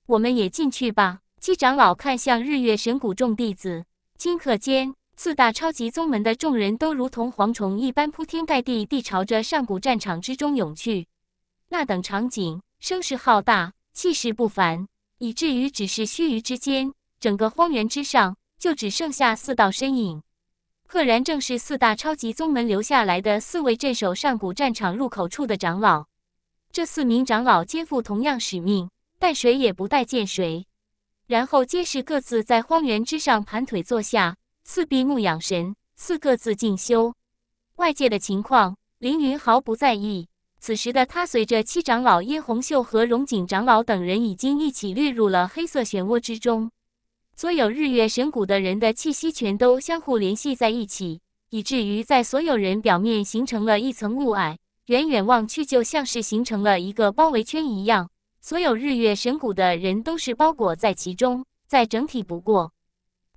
Speaker 1: 我们也进去吧。七长老看向日月神谷众弟子，顷刻间，四大超级宗门的众人都如同蝗虫一般铺天盖地地朝着上古战场之中涌去。那等场景，声势浩大。气势不凡，以至于只是须臾之间，整个荒原之上就只剩下四道身影。赫然正是四大超级宗门留下来的四位镇守上古战场入口处的长老。这四名长老肩负同样使命，但谁也不待见谁。然后皆是各自在荒原之上盘腿坐下，四闭目养神，四各自静修。外界的情况，凌云毫不在意。此时的他，随着七长老殷红秀和荣景长老等人，已经一起掠入了黑色漩涡之中。所有日月神谷的人的气息全都相互联系在一起，以至于在所有人表面形成了一层雾霭，远远望去就像是形成了一个包围圈一样。所有日月神谷的人都是包裹在其中，在整体不过。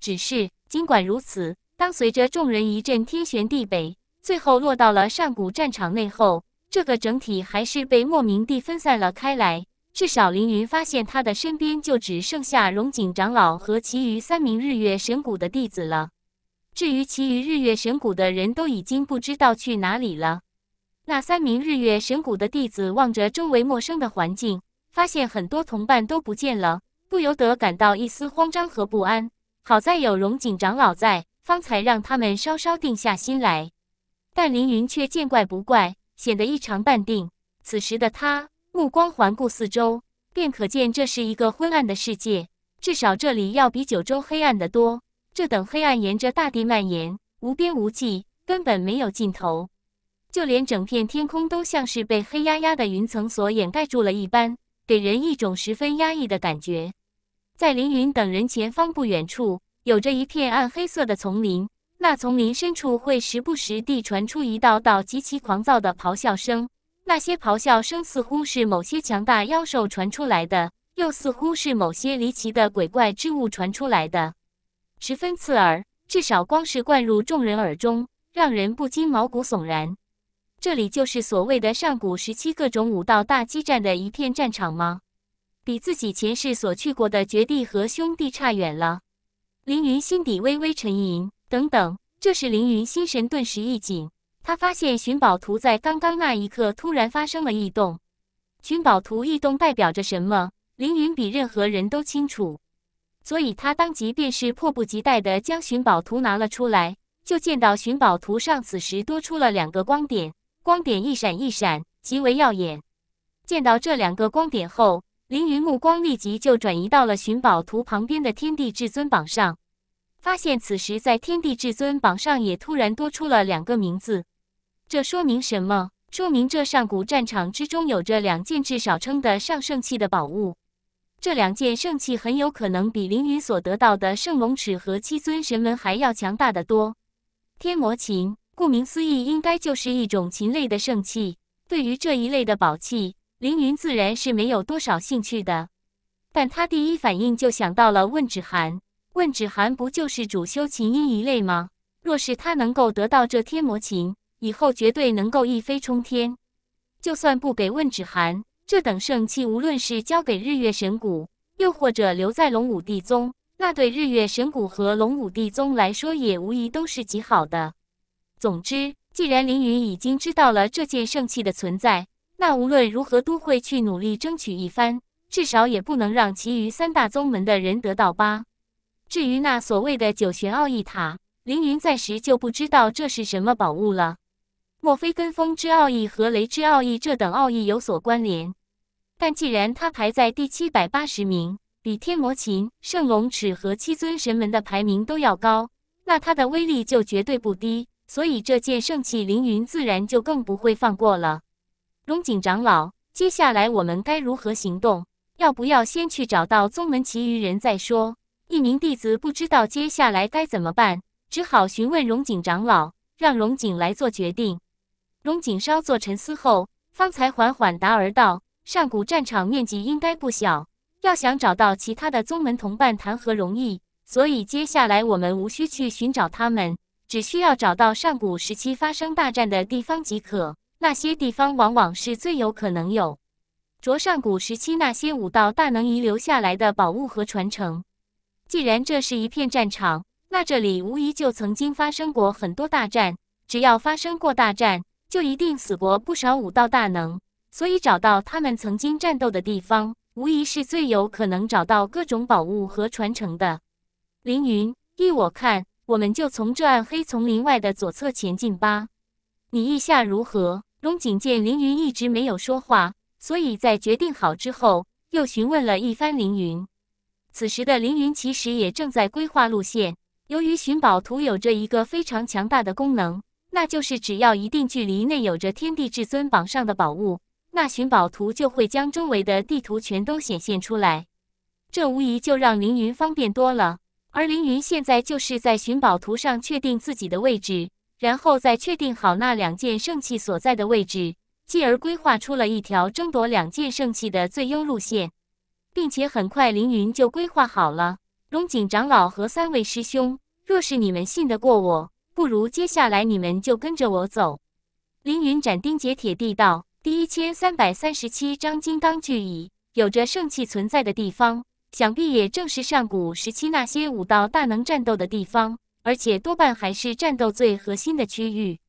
Speaker 1: 只是尽管如此，当随着众人一阵天旋地北，最后落到了上古战场内后。这个整体还是被莫名地分散了开来。至少凌云发现，他的身边就只剩下荣景长老和其余三名日月神谷的弟子了。至于其余日月神谷的人，都已经不知道去哪里了。那三名日月神谷的弟子望着周围陌生的环境，发现很多同伴都不见了，不由得感到一丝慌张和不安。好在有荣景长老在，方才让他们稍稍定下心来。但凌云却见怪不怪。显得异常淡定。此时的他目光环顾四周，便可见这是一个昏暗的世界。至少这里要比九州黑暗得多。这等黑暗沿着大地蔓延，无边无际，根本没有尽头。就连整片天空都像是被黑压压的云层所掩盖住了一般，给人一种十分压抑的感觉。在凌云等人前方不远处，有着一片暗黑色的丛林。那丛林深处会时不时地传出一道道极其狂躁的咆哮声，那些咆哮声似乎是某些强大妖兽传出来的，又似乎是某些离奇的鬼怪之物传出来的，十分刺耳。至少光是灌入众人耳中，让人不禁毛骨悚然。这里就是所谓的上古时期各种武道大激战的一片战场吗？比自己前世所去过的绝地和兄弟差远了。凌云心底微微沉吟。等等，这时凌云心神顿时一紧，他发现寻宝图在刚刚那一刻突然发生了异动。寻宝图异动代表着什么？凌云比任何人都清楚，所以他当即便是迫不及待地将寻宝图拿了出来。就见到寻宝图上此时多出了两个光点，光点一闪一闪，极为耀眼。见到这两个光点后，凌云目光立即就转移到了寻宝图旁边的天地至尊榜上。发现此时在天地至尊榜上也突然多出了两个名字，这说明什么？说明这上古战场之中有着两件至少称得上圣器的宝物。这两件圣器很有可能比凌云所得到的圣龙尺和七尊神门还要强大的多。天魔琴，顾名思义，应该就是一种琴类的圣器。对于这一类的宝器，凌云自然是没有多少兴趣的。但他第一反应就想到了问芷涵。问芷涵不就是主修琴音一类吗？若是他能够得到这天魔琴，以后绝对能够一飞冲天。就算不给问芷涵，这等圣器，无论是交给日月神谷，又或者留在龙武帝宗，那对日月神谷和龙武帝宗来说也无疑都是极好的。总之，既然凌云已经知道了这件圣器的存在，那无论如何都会去努力争取一番，至少也不能让其余三大宗门的人得到吧。至于那所谓的九玄奥义塔，凌云暂时就不知道这是什么宝物了。莫非跟风之奥义和雷之奥义这等奥义有所关联？但既然它排在第七百八十名，比天魔琴、圣龙尺和七尊神门的排名都要高，那它的威力就绝对不低。所以这件圣器凌云自然就更不会放过了。龙井长老，接下来我们该如何行动？要不要先去找到宗门其余人再说？一名弟子不知道接下来该怎么办，只好询问龙井长老，让龙井来做决定。龙井稍作沉思后，方才缓缓答儿道：“上古战场面积应该不小，要想找到其他的宗门同伴，谈何容易？所以接下来我们无需去寻找他们，只需要找到上古时期发生大战的地方即可。那些地方往往是最有可能有着上古时期那些武道大能遗留下来的宝物和传承。既然这是一片战场，那这里无疑就曾经发生过很多大战。只要发生过大战，就一定死过不少武道大能，所以找到他们曾经战斗的地方，无疑是最有可能找到各种宝物和传承的。凌云，依我看，我们就从这暗黑丛林外的左侧前进吧。你意下如何？龙井见凌云一直没有说话，所以在决定好之后，又询问了一番凌云。此时的凌云其实也正在规划路线。由于寻宝图有着一个非常强大的功能。那就是只要一定距离内有着天地至尊榜上的宝物，那寻宝图就会将周围的地图全都显现出来。这无疑就让凌云方便多了。而凌云现在就是在寻宝图上确定自己的位置，然后再确定好那两件圣器所在的位置，继而规划出了一条争夺两件圣器的最优路线，并且很快凌云就规划好了。龙井长老和三位师兄，若是你们信得过我。不如接下来你们就跟着我走。”凌云斩钉截铁地道。第一千三百三十七章金刚巨蚁，有着圣器存在的地方，想必也正是上古时期那些武道大能战斗的地方，而且多半还是战斗最核心的区域。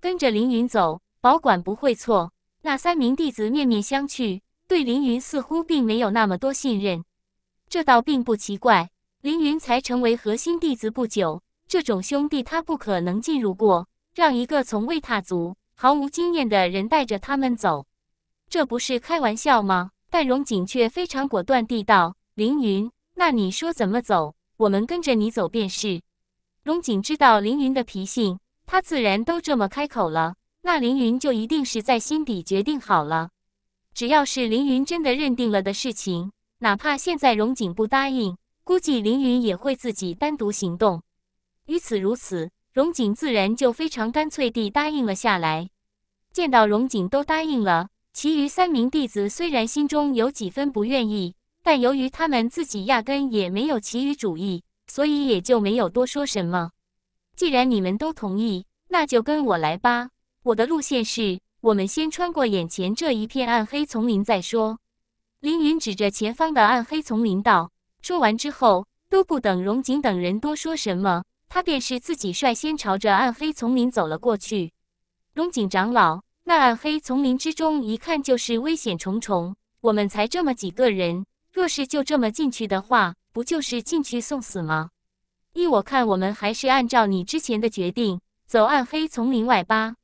Speaker 1: 跟着凌云走，保管不会错。那三名弟子面面相觑，对凌云似乎并没有那么多信任。这倒并不奇怪，凌云才成为核心弟子不久。这种兄弟，他不可能进入过，让一个从未踏足、毫无经验的人带着他们走，这不是开玩笑吗？但荣景却非常果断地道：“凌云，那你说怎么走，我们跟着你走便是。”荣景知道凌云的脾性，他自然都这么开口了，那凌云就一定是在心底决定好了。只要是凌云真的认定了的事情，哪怕现在荣景不答应，估计凌云也会自己单独行动。与此如此，荣景自然就非常干脆地答应了下来。见到荣景都答应了，其余三名弟子虽然心中有几分不愿意，但由于他们自己压根也没有其余主意，所以也就没有多说什么。既然你们都同意，那就跟我来吧。我的路线是，我们先穿过眼前这一片暗黑丛林再说。凌云指着前方的暗黑丛林道。说完之后，都不等荣景等人多说什么。他便是自己率先朝着暗黑丛林走了过去。荣景长老，那暗黑丛林之中一看就是危险重重，我们才这么几个人，若是就这么进去的话，不就是进去送死吗？依我看，我们还是按照你之前的决定，走暗黑丛林外吧。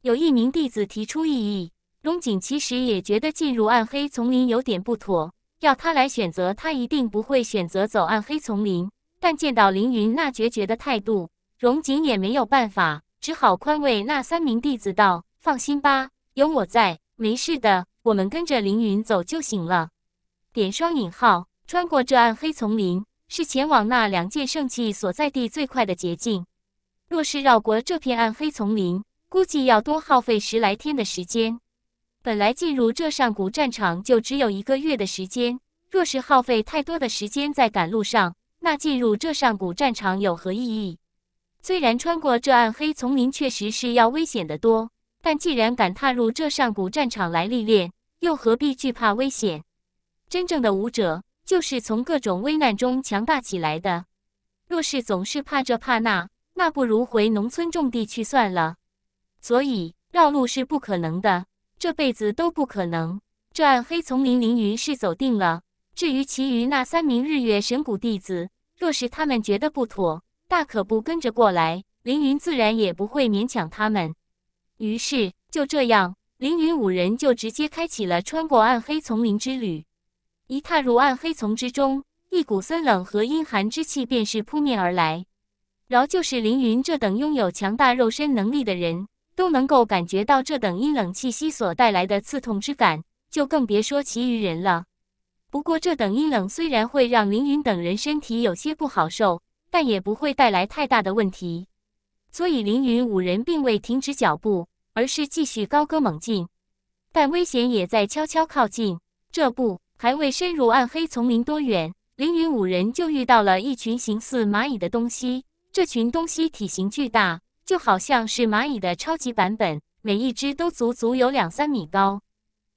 Speaker 1: 有一名弟子提出异议，龙井其实也觉得进入暗黑丛林有点不妥，要他来选择，他一定不会选择走暗黑丛林。但见到凌云那决绝的态度，荣景也没有办法，只好宽慰那三名弟子道：“放心吧，有我在，没事的，我们跟着凌云走就行了。”点双引号，穿过这暗黑丛林，是前往那两件圣器所在地最快的捷径。若是绕过这片暗黑丛林，估计要多耗费十来天的时间。本来进入这上古战场就只有一个月的时间，若是耗费太多的时间在赶路上，那进入这上古战场有何意义？虽然穿过这暗黑丛林确实是要危险得多，但既然敢踏入这上古战场来历练，又何必惧怕危险？真正的武者就是从各种危难中强大起来的。若是总是怕这怕那，那不如回农村种地去算了。所以绕路是不可能的，这辈子都不可能。这暗黑丛林，凌云是走定了。至于其余那三名日月神谷弟子，若是他们觉得不妥，大可不跟着过来，凌云自然也不会勉强他们。于是就这样，凌云五人就直接开启了穿过暗黑丛林之旅。一踏入暗黑丛之中，一股森冷和阴寒之气便是扑面而来。饶就是凌云这等拥有强大肉身能力的人，都能够感觉到这等阴冷气息所带来的刺痛之感，就更别说其余人了。不过，这等阴冷虽然会让凌云等人身体有些不好受，但也不会带来太大的问题。所以，凌云五人并未停止脚步，而是继续高歌猛进。但危险也在悄悄靠近。这不，还未深入暗黑丛林多远，凌云五人就遇到了一群形似蚂蚁的东西。这群东西体型巨大，就好像是蚂蚁的超级版本，每一只都足足有两三米高。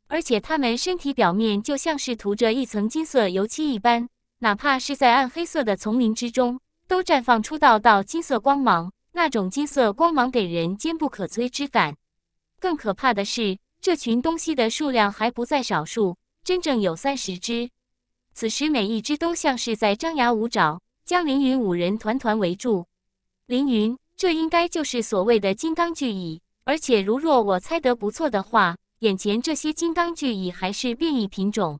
Speaker 1: 而且它们身体表面就像是涂着一层金色油漆一般，哪怕是在暗黑色的丛林之中，都绽放出道道金色光芒。那种金色光芒给人坚不可摧之感。更可怕的是，这群东西的数量还不在少数，真正有三十只。此时每一只都像是在张牙舞爪，将凌云五人团团围住。凌云，这应该就是所谓的金刚巨蚁，而且如若我猜得不错的话。眼前这些金刚巨蚁还是变异品种，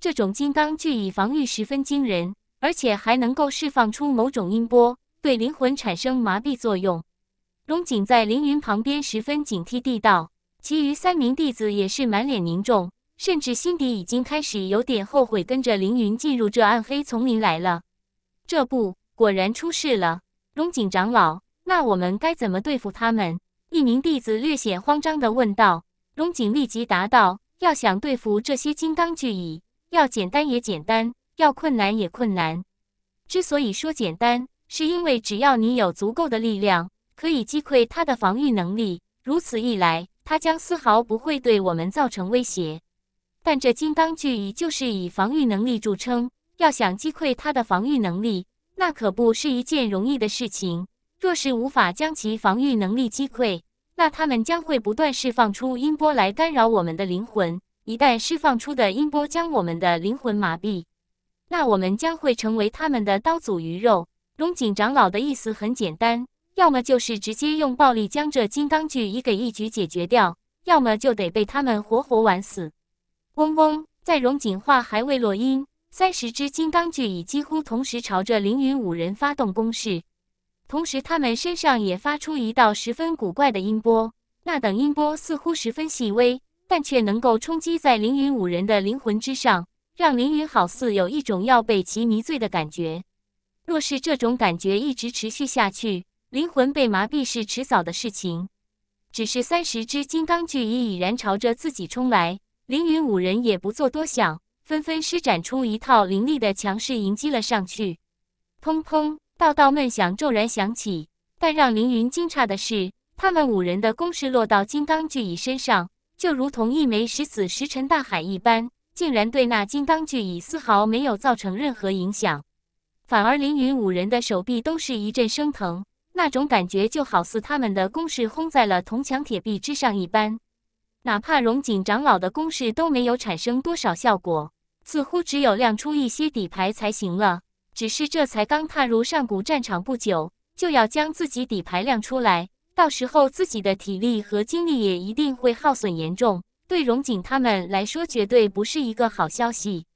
Speaker 1: 这种金刚巨蚁防御十分惊人，而且还能够释放出某种音波，对灵魂产生麻痹作用。龙井在凌云旁边十分警惕地道，其余三名弟子也是满脸凝重，甚至心底已经开始有点后悔跟着凌云进入这暗黑丛林来了。这不，果然出事了。荣景长老，那我们该怎么对付他们？一名弟子略显慌张地问道。龙井立即答道：“要想对付这些金刚巨蚁，要简单也简单，要困难也困难。之所以说简单，是因为只要你有足够的力量，可以击溃它的防御能力，如此一来，它将丝毫不会对我们造成威胁。但这金刚巨蚁就是以防御能力著称，要想击溃它的防御能力，那可不是一件容易的事情。若是无法将其防御能力击溃，那他们将会不断释放出音波来干扰我们的灵魂。一旦释放出的音波将我们的灵魂麻痹，那我们将会成为他们的刀俎鱼肉。龙井长老的意思很简单，要么就是直接用暴力将这金刚巨蚁给一举解决掉，要么就得被他们活活玩死。嗡嗡，在龙井话还未落音，三十只金刚巨蚁几乎同时朝着凌云五人发动攻势。同时，他们身上也发出一道十分古怪的音波，那等音波似乎十分细微，但却能够冲击在凌云五人的灵魂之上，让凌云好似有一种要被其迷醉的感觉。若是这种感觉一直持续下去，灵魂被麻痹是迟早的事情。只是三十只金刚巨蚁已然朝着自己冲来，凌云五人也不做多想，纷纷施展出一套凌厉的强势迎击了上去。砰砰！道道闷响骤然响起，但让凌云惊诧的是，他们五人的攻势落到金刚巨蚁身上，就如同一枚石子石沉大海一般，竟然对那金刚巨蚁丝毫没有造成任何影响。反而凌云五人的手臂都是一阵生疼，那种感觉就好似他们的攻势轰在了铜墙铁壁之上一般。哪怕荣景长老的攻势都没有产生多少效果，似乎只有亮出一些底牌才行了。只是这才刚踏入上古战场不久，就要将自己底牌亮出来，到时候自己的体力和精力也一定会耗损严重，对荣景他们来说绝对不是一个好消息。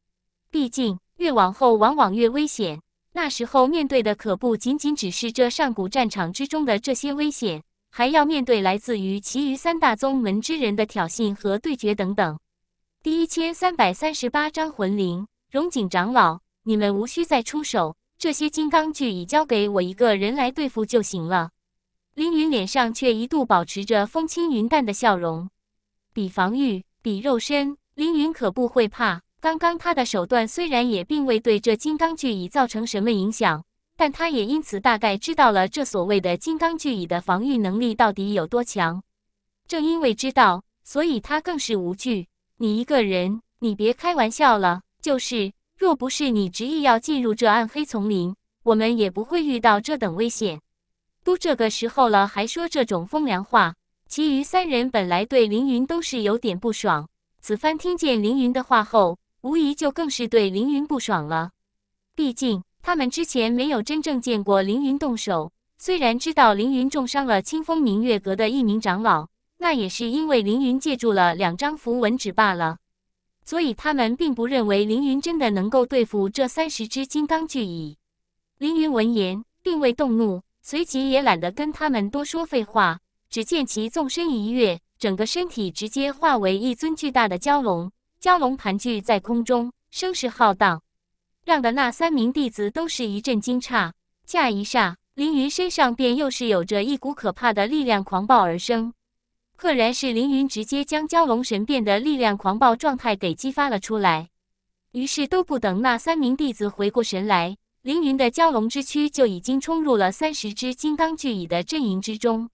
Speaker 1: 毕竟越往后往往越危险，那时候面对的可不仅仅只是这上古战场之中的这些危险，还要面对来自于其余三大宗门之人的挑衅和对决等等。第一千三百三十八章魂灵，荣景长老。你们无需再出手，这些金刚巨已交给我一个人来对付就行了。凌云脸上却一度保持着风轻云淡的笑容。比防御，比肉身，凌云可不会怕。刚刚他的手段虽然也并未对这金刚巨已造成什么影响，但他也因此大概知道了这所谓的金刚巨蚁的防御能力到底有多强。正因为知道，所以他更是无惧。你一个人，你别开玩笑了，就是。若不是你执意要进入这暗黑丛林，我们也不会遇到这等危险。都这个时候了，还说这种风凉话。其余三人本来对凌云都是有点不爽，此番听见凌云的话后，无疑就更是对凌云不爽了。毕竟他们之前没有真正见过凌云动手，虽然知道凌云重伤了清风明月阁的一名长老，那也是因为凌云借助了两张符文纸罢了。所以他们并不认为凌云真的能够对付这三十只金刚巨蚁。凌云闻言，并未动怒，随即也懒得跟他们多说废话。只见其纵身一跃，整个身体直接化为一尊巨大的蛟龙，蛟龙盘踞在空中，声势浩荡，让的那三名弟子都是一阵惊诧。下一刹，凌云身上便又是有着一股可怕的力量狂暴而生，赫然是凌云直接将蛟龙神变的力量狂暴状态给激发了出来。于是都不等那三名弟子回过神来，凌云的蛟龙之躯就已经冲入了三十只金刚巨蚁的阵营之中。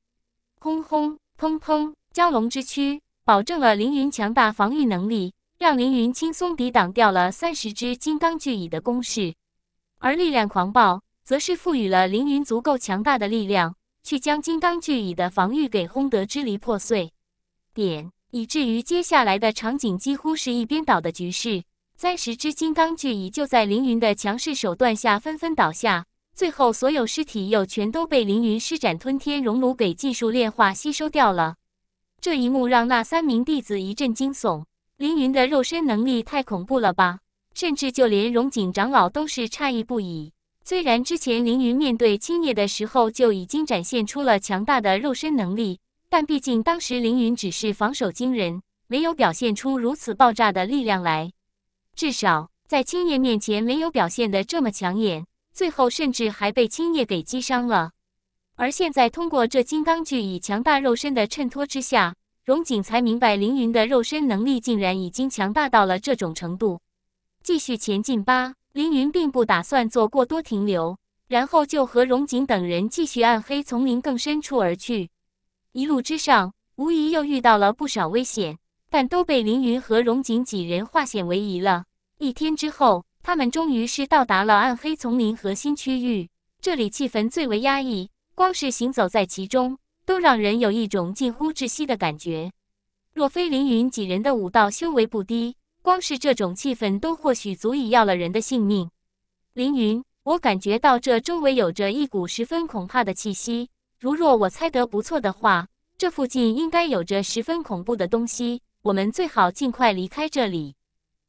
Speaker 1: 轰轰砰砰，蛟龙之躯保证了凌云强大防御能力，让凌云轻松抵挡掉了三十只金刚巨蚁的攻势。而力量狂暴，则是赋予了凌云足够强大的力量，去将金刚巨蚁的防御给轰得支离破碎。点，以至于接下来的场景几乎是一边倒的局势。三十只金刚巨蚁就在凌云的强势手段下纷纷倒下。最后，所有尸体又全都被凌云施展吞天熔炉给技术炼化吸收掉了。这一幕让那三名弟子一阵惊悚。凌云的肉身能力太恐怖了吧？甚至就连荣景长老都是诧异不已。虽然之前凌云面对青叶的时候就已经展现出了强大的肉身能力，但毕竟当时凌云只是防守惊人，没有表现出如此爆炸的力量来。至少在青叶面前，没有表现的这么抢眼。最后甚至还被青叶给击伤了，而现在通过这金刚巨蚁强大肉身的衬托之下，荣景才明白凌云的肉身能力竟然已经强大到了这种程度。继续前进吧，凌云并不打算做过多停留，然后就和荣景等人继续暗黑丛林更深处而去。一路之上，无疑又遇到了不少危险，但都被凌云和荣景几人化险为夷了。一天之后。他们终于是到达了暗黑丛林核心区域，这里气氛最为压抑，光是行走在其中，都让人有一种近乎窒息的感觉。若非凌云几人的武道修为不低，光是这种气氛都或许足以要了人的性命。凌云，我感觉到这周围有着一股十分恐怕的气息，如若我猜得不错的话，这附近应该有着十分恐怖的东西，我们最好尽快离开这里。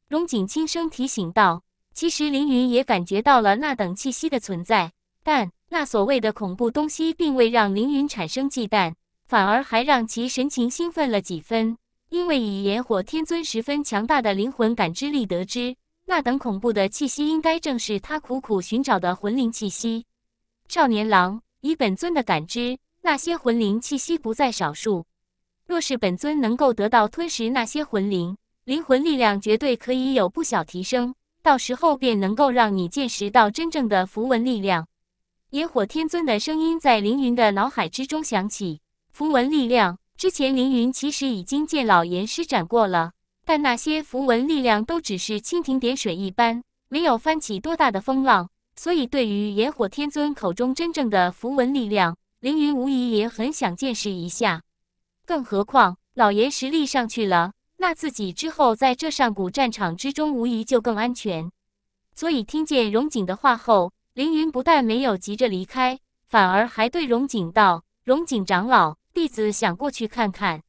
Speaker 1: 荣景轻声提醒道。其实凌云也感觉到了那等气息的存在，但那所谓的恐怖东西并未让凌云产生忌惮，反而还让其神情兴奋了几分。因为以炎火天尊十分强大的灵魂感知力得知，那等恐怖的气息应该正是他苦苦寻找的魂灵气息。少年郎，以本尊的感知，那些魂灵气息不在少数。若是本尊能够得到吞食那些魂灵，灵魂力量绝对可以有不小提升。到时候便能够让你见识到真正的符文力量。野火天尊的声音在凌云的脑海之中响起。符文力量，之前凌云其实已经见老严施展过了，但那些符文力量都只是蜻蜓点水一般，没有翻起多大的风浪。所以，对于野火天尊口中真正的符文力量，凌云无疑也很想见识一下。更何况，老严实力上去了。那自己之后在这上古战场之中，无疑就更安全。所以听见荣景的话后，凌云不但没有急着离开，反而还对荣景道：“荣景长老，弟子想过去看看。”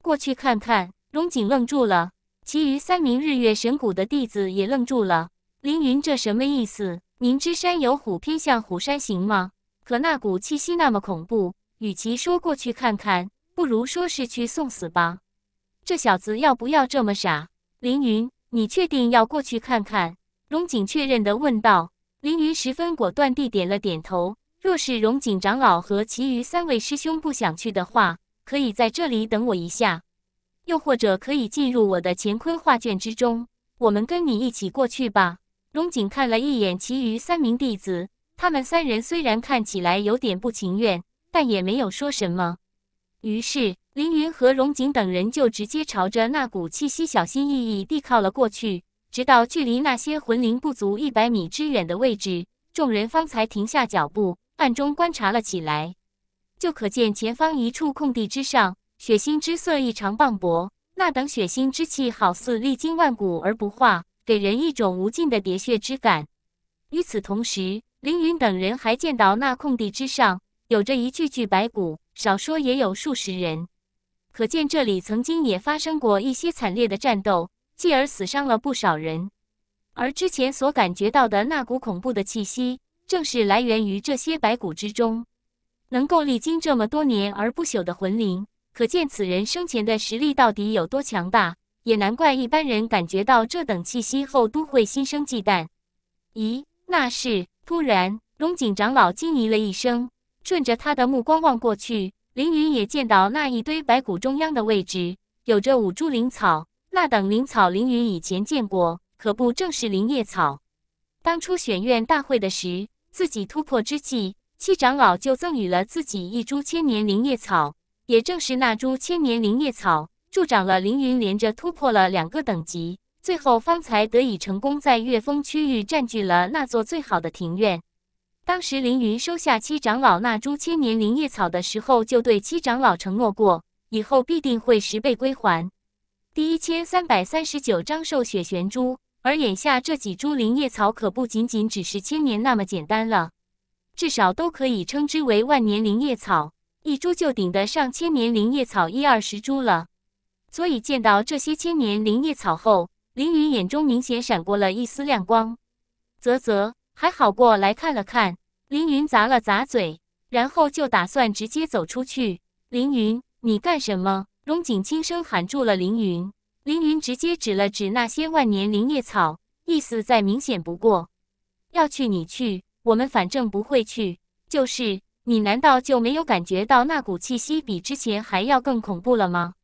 Speaker 1: 过去看看。荣景愣住了，其余三名日月神谷的弟子也愣住了。凌云这什么意思？明知山有虎，偏向虎山行吗？可那股气息那么恐怖，与其说过去看看，不如说是去送死吧。这小子要不要这么傻？凌云，你确定要过去看看？荣景确认的问道。凌云十分果断地点了点头。若是荣景长老和其余三位师兄不想去的话，可以在这里等我一下，又或者可以进入我的乾坤画卷之中，我们跟你一起过去吧。荣景看了一眼其余三名弟子，他们三人虽然看起来有点不情愿，但也没有说什么。于是。凌云和荣景等人就直接朝着那股气息小心翼翼地靠了过去。直到距离那些魂灵不足一百米之远的位置，众人方才停下脚步，暗中观察了起来。就可见前方一处空地之上，血腥之色异常磅礴，那等血腥之气好似历经万古而不化，给人一种无尽的喋血之感。与此同时，凌云等人还见到那空地之上有着一具具白骨，少说也有数十人，可见这里曾经也发生过一些惨烈的战斗，继而死伤了不少人。而之前所感觉到的那股恐怖的气息，正是来源于这些白骨之中。能够历经这么多年而不朽的魂灵，可见此人生前的实力到底有多强大。也难怪一般人感觉到这等气息后都会心生忌惮。咦，那是？突然，龙井长老惊疑了一声，顺着他的目光望过去，凌云也见到那一堆白骨中央的位置有着五株灵草。那等灵草，凌云以前见过，可不正是灵叶草？当初选院大会的时，自己突破之际。七长老就赠予了自己一株千年灵叶草，也正是那株千年灵叶草助长了凌云连着突破了两个等级，最后方才得以成功在月峰区域占据了那座最好的庭院。当时凌云收下七长老那株千年灵叶草的时候，就对七长老承诺过，以后必定会十倍归还。第一千三百三十九章兽血玄珠，而眼下这几株灵叶草可不仅仅只是千年那么简单了。至少都可以称之为万年灵叶草，一株就顶得上千年灵叶草一二十株了。所以见到这些千年灵叶草后，凌云眼中明显闪过了一丝亮光。啧啧，还好过来看了看。凌云咂了咂嘴，然后就打算直接走出去。凌云，你干什么？荣景轻声喊住了凌云。凌云直接指了指那些万年灵叶草，意思再明显不过。要去你去。我们反正不会去，就是你难道就没有感觉到那股气息比之前还要更恐怖了吗？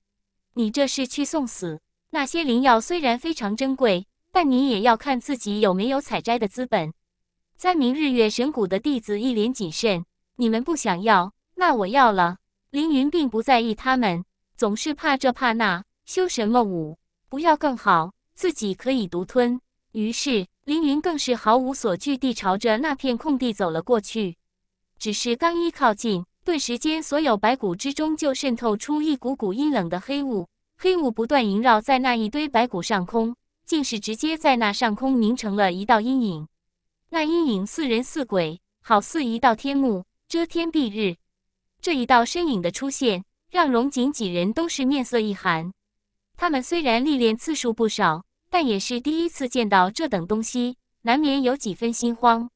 Speaker 1: 你这是去送死？那些灵药虽然非常珍贵，但你也要看自己有没有采摘的资本。三名日月神谷的弟子一脸谨慎。你们不想要，那我要了。凌云并不在意他们，总是怕这怕那，修什么武？不要更好，自己可以独吞。于是。凌云更是毫无所惧地朝着那片空地走了过去，只是刚一靠近，顿时间所有白骨之中就渗透出一股股阴冷的黑雾，黑雾不断萦绕在那一堆白骨上空，竟是直接在那上空凝成了一道阴影。那阴影似人似鬼，好似一道天幕，遮天蔽日。这一道身影的出现，让荣景几人都是面色一寒。他们虽然历练次数不少。但也是第一次见到这等东西，难免有几分心慌。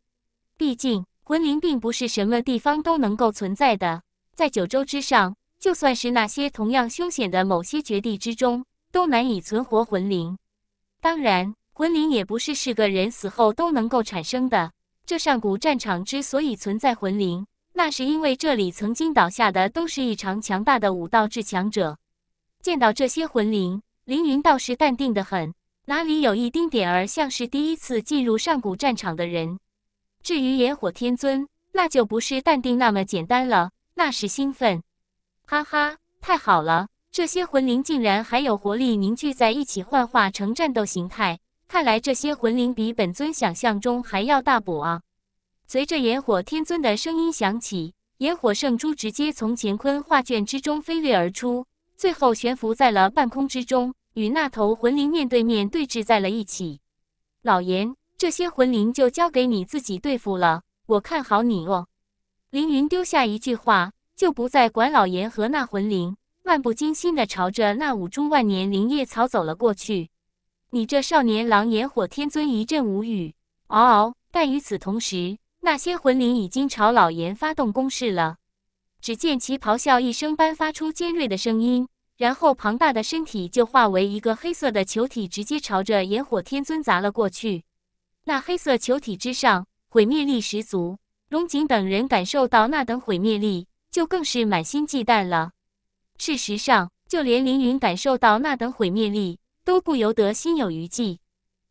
Speaker 1: 毕竟魂灵并不是什么地方都能够存在的，在九州之上，就算是那些同样凶险的某些绝地之中，都难以存活魂灵。当然，魂灵也不是是个人死后都能够产生的。这上古战场之所以存在魂灵，那是因为这里曾经倒下的都是异常强大的武道至强者。见到这些魂灵，凌云倒是淡定的很。哪里有一丁点儿像是第一次进入上古战场的人？至于炎火天尊，那就不是淡定那么简单了，那是兴奋。哈哈，太好了！这些魂灵竟然还有活力凝聚在一起，幻化成战斗形态。看来这些魂灵比本尊想象中还要大补啊！随着炎火天尊的声音响起，炎火圣珠直接从乾坤画卷之中飞掠而出，最后悬浮在了半空之中。与那头魂灵面对面对峙在了一起，老严，这些魂灵就交给你自己对付了，我看好你哦。凌云丢下一句话，就不再管老严和那魂灵，漫不经心地朝着那五株万年灵叶草走了过去。你这少年郎，炎火天尊一阵无语，嗷嗷！但与此同时，那些魂灵已经朝老严发动攻势了。只见其咆哮一声，般发出尖锐的声音。然后，庞大的身体就化为一个黑色的球体，直接朝着炎火天尊砸了过去。那黑色球体之上，毁灭力十足。龙井等人感受到那等毁灭力，就更是满心忌惮了。事实上，就连凌云感受到那等毁灭力，都不由得心有余悸。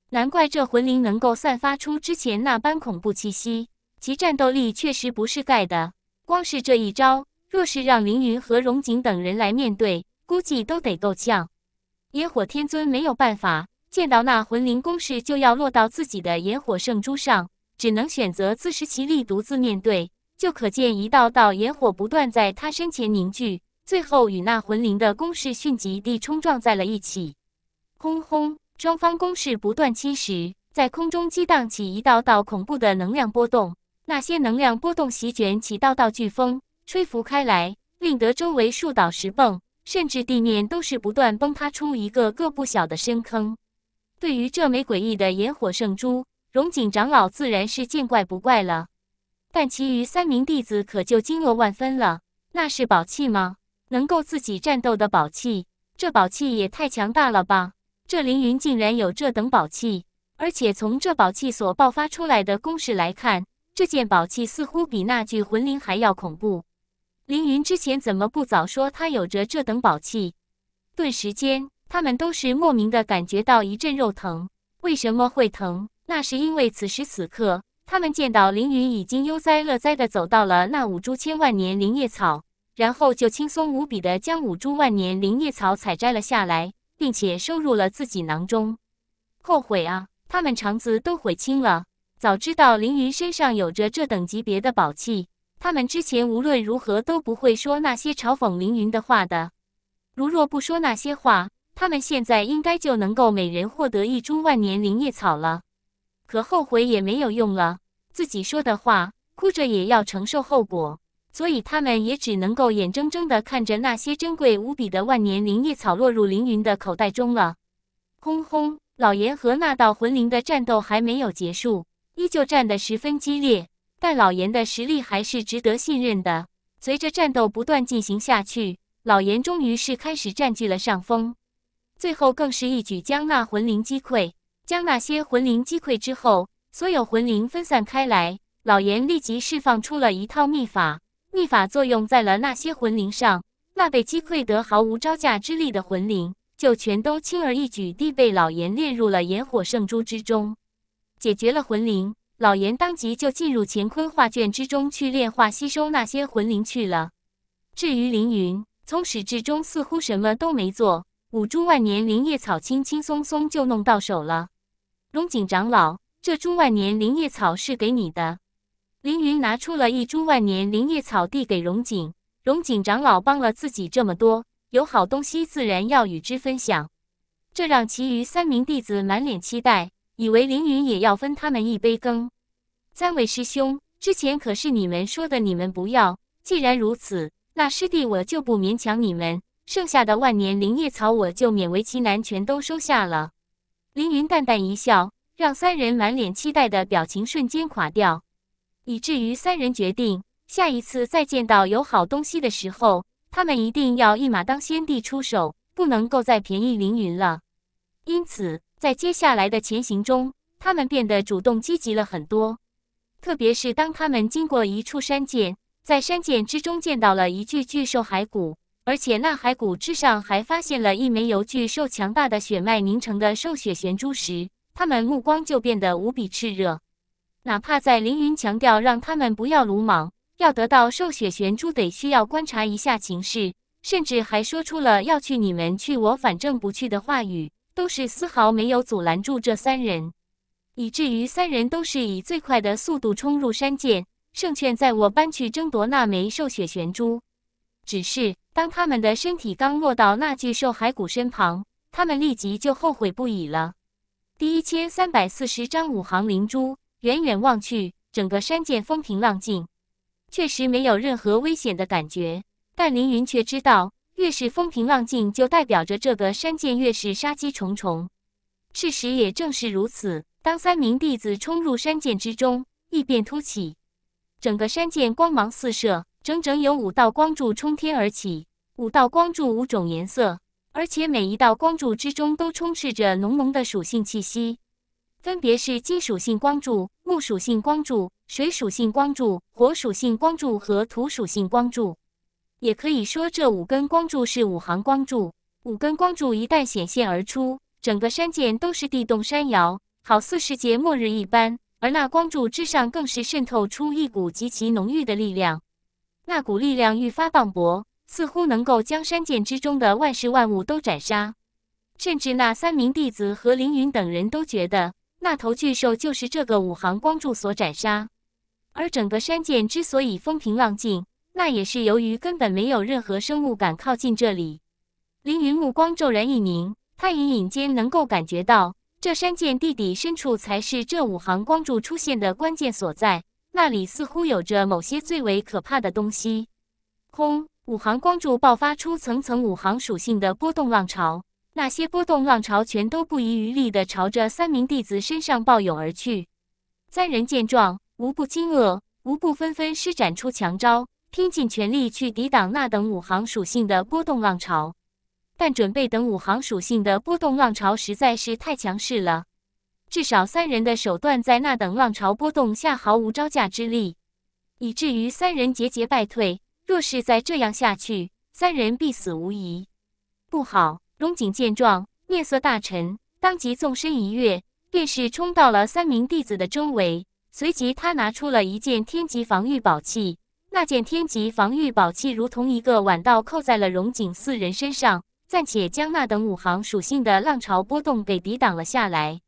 Speaker 1: 难怪这魂灵能够散发出之前那般恐怖气息，其战斗力确实不是盖的。光是这一招，若是让凌云和荣景等人来面对，估计都得够呛。野火天尊没有办法，见到那魂灵攻势就要落到自己的炎火圣珠上，只能选择自食其力，独自面对。就可见一道道炎火不断在他身前凝聚，最后与那魂灵的攻势迅疾地冲撞在了一起。轰轰，双方攻势不断侵蚀，在空中激荡起一道道恐怖的能量波动。那些能量波动席卷起道道飓风，吹拂开来，令得周围树倒石崩，甚至地面都是不断崩塌出一个个不小的深坑。对于这枚诡异的炎火圣珠，荣景长老自然是见怪不怪了。但其余三名弟子可就惊愕万分了。那是宝器吗？能够自己战斗的宝器？这宝器也太强大了吧！这凌云竟然有这等宝器，而且从这宝器所爆发出来的攻势来看，这件宝器似乎比那具魂灵还要恐怖。凌云之前怎么不早说他有着这等宝器？顿时间，他们都是莫名的感觉到一阵肉疼。为什么会疼？那是因为此时此刻。他们见到凌云已经悠哉乐哉地走到了那五株千万年灵叶草，然后就轻松无比地将五株万年灵叶草采摘了下来，并且收入了自己囊中。后悔啊！他们肠子都悔青了。早知道凌云身上有着这等级别的宝器，他们之前无论如何都不会说那些嘲讽凌云的话的。如若不说那些话，他们现在应该就能够每人获得一株万年灵叶草了。可后悔也没有用了，自己说的话，哭着也要承受后果，所以他们也只能够眼睁睁地看着那些珍贵无比的万年灵叶草落入凌云的口袋中了。轰轰，老严和那道魂灵的战斗还没有结束，依旧战得十分激烈，但老严的实力还是值得信任的。随着战斗不断进行下去，老严终于是开始占据了上风，最后更是一举将那魂灵击溃。将那些魂灵击溃之后，所有魂灵分散开来。老严立即释放出了一套秘法，秘法作用在了那些魂灵上，那被击溃得毫无招架之力的魂灵，就全都轻而易举地被老严列入了炎火圣珠之中。解决了魂灵，老严当即就进入乾坤画卷之中去炼化吸收那些魂灵去了。至于凌云，从始至终似乎什么都没做，五株万年灵叶草轻轻松松就弄到手了。荣景长老，这株万年灵叶草是给你的。凌云拿出了一株万年灵叶草，递给荣景。荣景长老帮了自己这么多，有好东西自然要与之分享。这让其余三名弟子满脸期待，以为凌云也要分他们一杯羹。三位师兄，之前可是你们说的，你们不要。既然如此，那师弟我就不勉强你们，剩下的万年灵叶草我就勉为其难，全都收下了。凌云淡淡一笑，让三人满脸期待的表情瞬间垮掉，以至于三人决定，下一次再见到有好东西的时候，他们一定要一马当先地出手，不能够再便宜凌云了。因此，在接下来的前行中，他们变得主动积极了很多。特别是当他们经过一处山涧，在山涧之中见到了一具巨兽骸骨。而且那骸骨之上还发现了一枚由巨兽强大的血脉凝成的兽血玄珠时，他们目光就变得无比炽热。哪怕在凌云强调让他们不要鲁莽，要得到兽血玄珠得需要观察一下情势，甚至还说出了要去你们去我反正不去的话语，都是丝毫没有阻拦住这三人，以至于三人都是以最快的速度冲入山涧，胜券在握，搬去争夺那枚兽血玄珠。只是。当他们的身体刚落到那具兽骸骨身旁，他们立即就后悔不已了。第一千三百四十章五行灵珠。远远望去，整个山涧风平浪静，确实没有任何危险的感觉。但凌云却知道，越是风平浪静，就代表着这个山涧越是杀机重重。事实也正是如此。当三名弟子冲入山涧之中，异变突起，整个山涧光芒四射。整整有五道光柱冲天而起，五道光柱五种颜色，而且每一道光柱之中都充斥着浓浓的属性气息，分别是金属性光柱、木属性光柱、水属性光柱、火属性光柱和土属性光柱。也可以说，这五根光柱是五行光柱。五根光柱一旦显现而出，整个山涧都是地动山摇，好似世界末日一般。而那光柱之上，更是渗透出一股极其浓郁的力量。那股力量愈发磅礴，似乎能够将山涧之中的万事万物都斩杀。甚至那三名弟子和凌云等人都觉得那头巨兽就是这个五行光柱所斩杀。而整个山涧之所以风平浪静，那也是由于根本没有任何生物敢靠近这里。凌云目光骤然一凝，他隐隐间能够感觉到，这山涧地底深处才是这五行光柱出现的关键所在。那里似乎有着某些最为可怕的东西。轰！五行光柱爆发出层层五行属性的波动浪潮，那些波动浪潮全都不遗余力地朝着三名弟子身上暴涌而去。三人见状，无不惊愕，无不纷纷施展出强招，拼尽全力去抵挡那等五行属性的波动浪潮。但准备等五行属性的波动浪潮实在是太强势了，至少三人的手段在那等浪潮波动下毫无招架之力，以至于三人节节败退。若是再这样下去，三人必死无疑。不好！荣景见状，面色大沉，当即纵身一跃，便是冲到了三名弟子的周围。随即，他拿出了一件天级防御宝器。那件天级防御宝器如同一个碗道，扣在了荣景四人身上，暂且将那等五行属性的浪潮波动给抵挡了下来。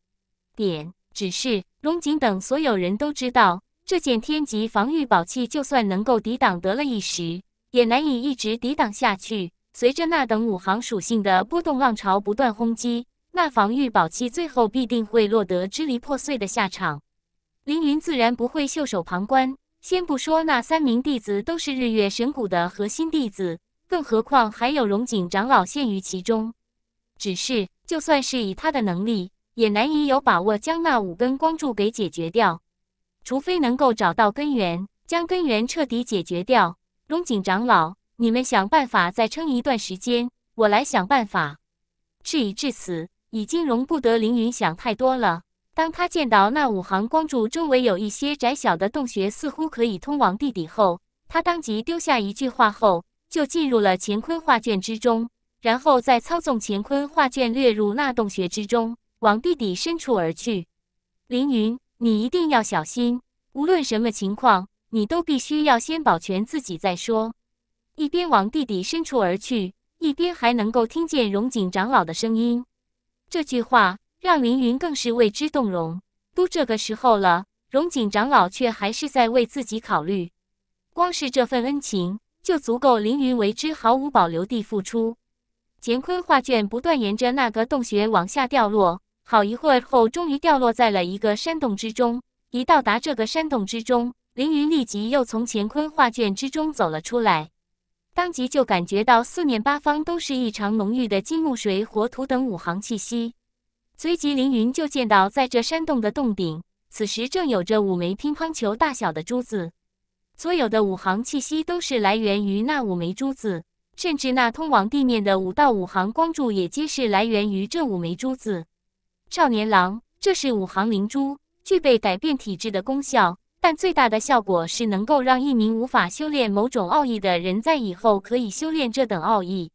Speaker 1: 点，只是荣景等所有人都知道。这件天级防御宝器，就算能够抵挡得了一时，也难以一直抵挡下去。随着那等五行属性的波动浪潮不断轰击，那防御宝器最后必定会落得支离破碎的下场。凌云自然不会袖手旁观。先不说那三名弟子都是日月神谷的核心弟子，更何况还有荣景长老陷于其中。只是，就算是以他的能力，也难以有把握将那五根光柱给解决掉。除非能够找到根源，将根源彻底解决掉。荣景长老，你们想办法再撑一段时间，我来想办法。事已至此，已经容不得凌云想太多了。当他见到那五行光柱周围有一些窄小的洞穴，似乎可以通往地底后，他当即丢下一句话后，就进入了乾坤画卷之中，然后再操纵乾坤画卷掠入那洞穴之中，往地底深处而去。凌云。你一定要小心，无论什么情况，你都必须要先保全自己再说。一边往地底深处而去，一边还能够听见荣景长老的声音。这句话让凌云更是为之动容。都这个时候了，荣景长老却还是在为自己考虑。光是这份恩情，就足够凌云为之毫无保留地付出。乾坤画卷不断沿着那个洞穴往下掉落。好一会儿后，终于掉落在了一个山洞之中。一到达这个山洞之中，凌云立即又从乾坤画卷之中走了出来，当即就感觉到四面八方都是异常浓郁的金木水火土等五行气息。随即，凌云就见到在这山洞的洞顶，此时正有着五枚乒乓球大小的珠子。所有的五行气息都是来源于那五枚珠子，甚至那通往地面的五道五行光柱也皆是来源于这五枚珠子。少年郎，这是五行灵珠，具备改变体质的功效，但最大的效果是能够让一名无法修炼某种奥义的人在以后可以修炼这等奥义。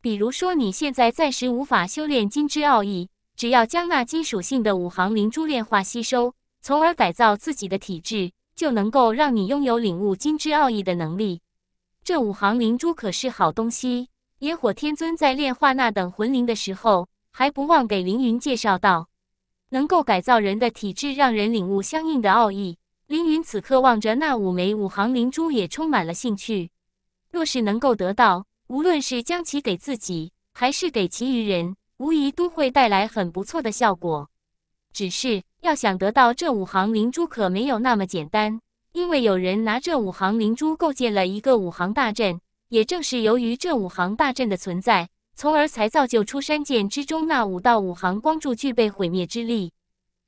Speaker 1: 比如说，你现在暂时无法修炼金之奥义，只要将那金属性的五行灵珠炼化吸收，从而改造自己的体质，就能够让你拥有领悟金之奥义的能力。这五行灵珠可是好东西。野火天尊在炼化那等魂灵的时候。还不忘给凌云介绍道：“能够改造人的体质，让人领悟相应的奥义。”凌云此刻望着那五枚五行灵珠，也充满了兴趣。若是能够得到，无论是将其给自己，还是给其余人，无疑都会带来很不错的效果。只是要想得到这五行灵珠，可没有那么简单，因为有人拿这五行灵珠构建了一个五行大阵。也正是由于这五行大阵的存在。从而才造就出山涧之中那五道五行光柱具备毁灭之力，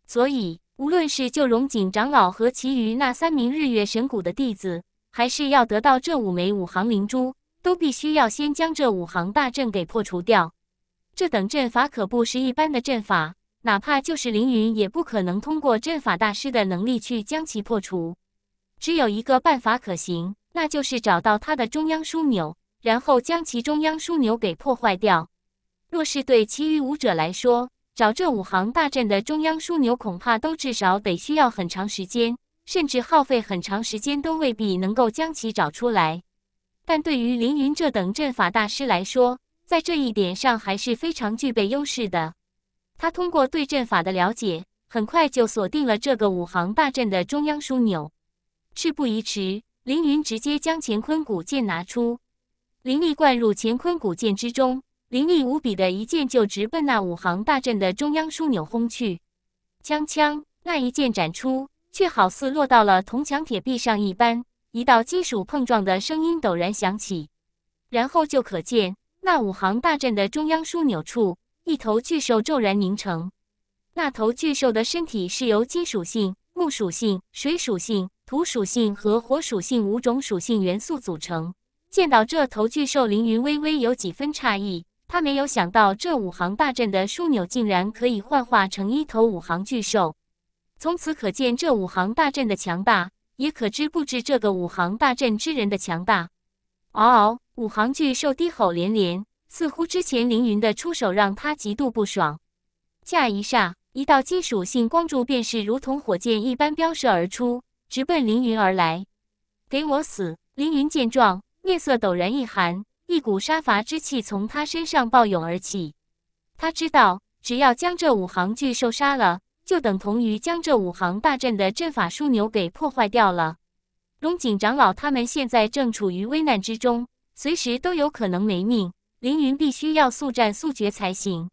Speaker 1: 所以无论是救荣景长老和其余那三名日月神谷的弟子，还是要得到这五枚五行灵珠，都必须要先将这五行大阵给破除掉。这等阵法可不是一般的阵法，哪怕就是凌云也不可能通过阵法大师的能力去将其破除。只有一个办法可行，那就是找到它的中央枢纽。然后将其中央枢纽给破坏掉。若是对其余武者来说，找这五行大阵的中央枢纽，恐怕都至少得需要很长时间，甚至耗费很长时间都未必能够将其找出来。但对于凌云这等阵法大师来说，在这一点上还是非常具备优势的。他通过对阵法的了解，很快就锁定了这个五行大阵的中央枢纽。事不宜迟，凌云直接将乾坤古剑拿出，灵力灌入乾坤古剑之中，凌厉无比的一剑就直奔那五行大阵的中央枢纽轰去。锵锵，那一剑斩出，却好似落到了铜墙铁壁上一般，一道金属碰撞的声音陡然响起，然后就可见那五行大阵的中央枢纽处。一头巨兽骤然凝成，那头巨兽的身体是由金属性、木属性、水属性、土属性和火属性五种属性元素组成。见到这头巨兽，凌云微微有几分诧异，他没有想到这五行大阵的枢纽竟然可以幻化成一头五行巨兽。从此可见这五行大阵的强大，也可知布置这个五行大阵之人的强大。嗷嗷，五行巨兽低吼连连。似乎之前凌云的出手让他极度不爽。下一刹，一道金属性光柱便是如同火箭一般飙射而出，直奔凌云而来。给我死！凌云见状，面色陡然一寒，一股杀伐之气从他身上暴涌而起。他知道，只要将这五行巨兽杀了，就等同于将这五行大阵的阵法枢纽给破坏掉了。龙井长老他们现在正处于危难之中，随时都有可能没命。凌云必须要速战速决才行。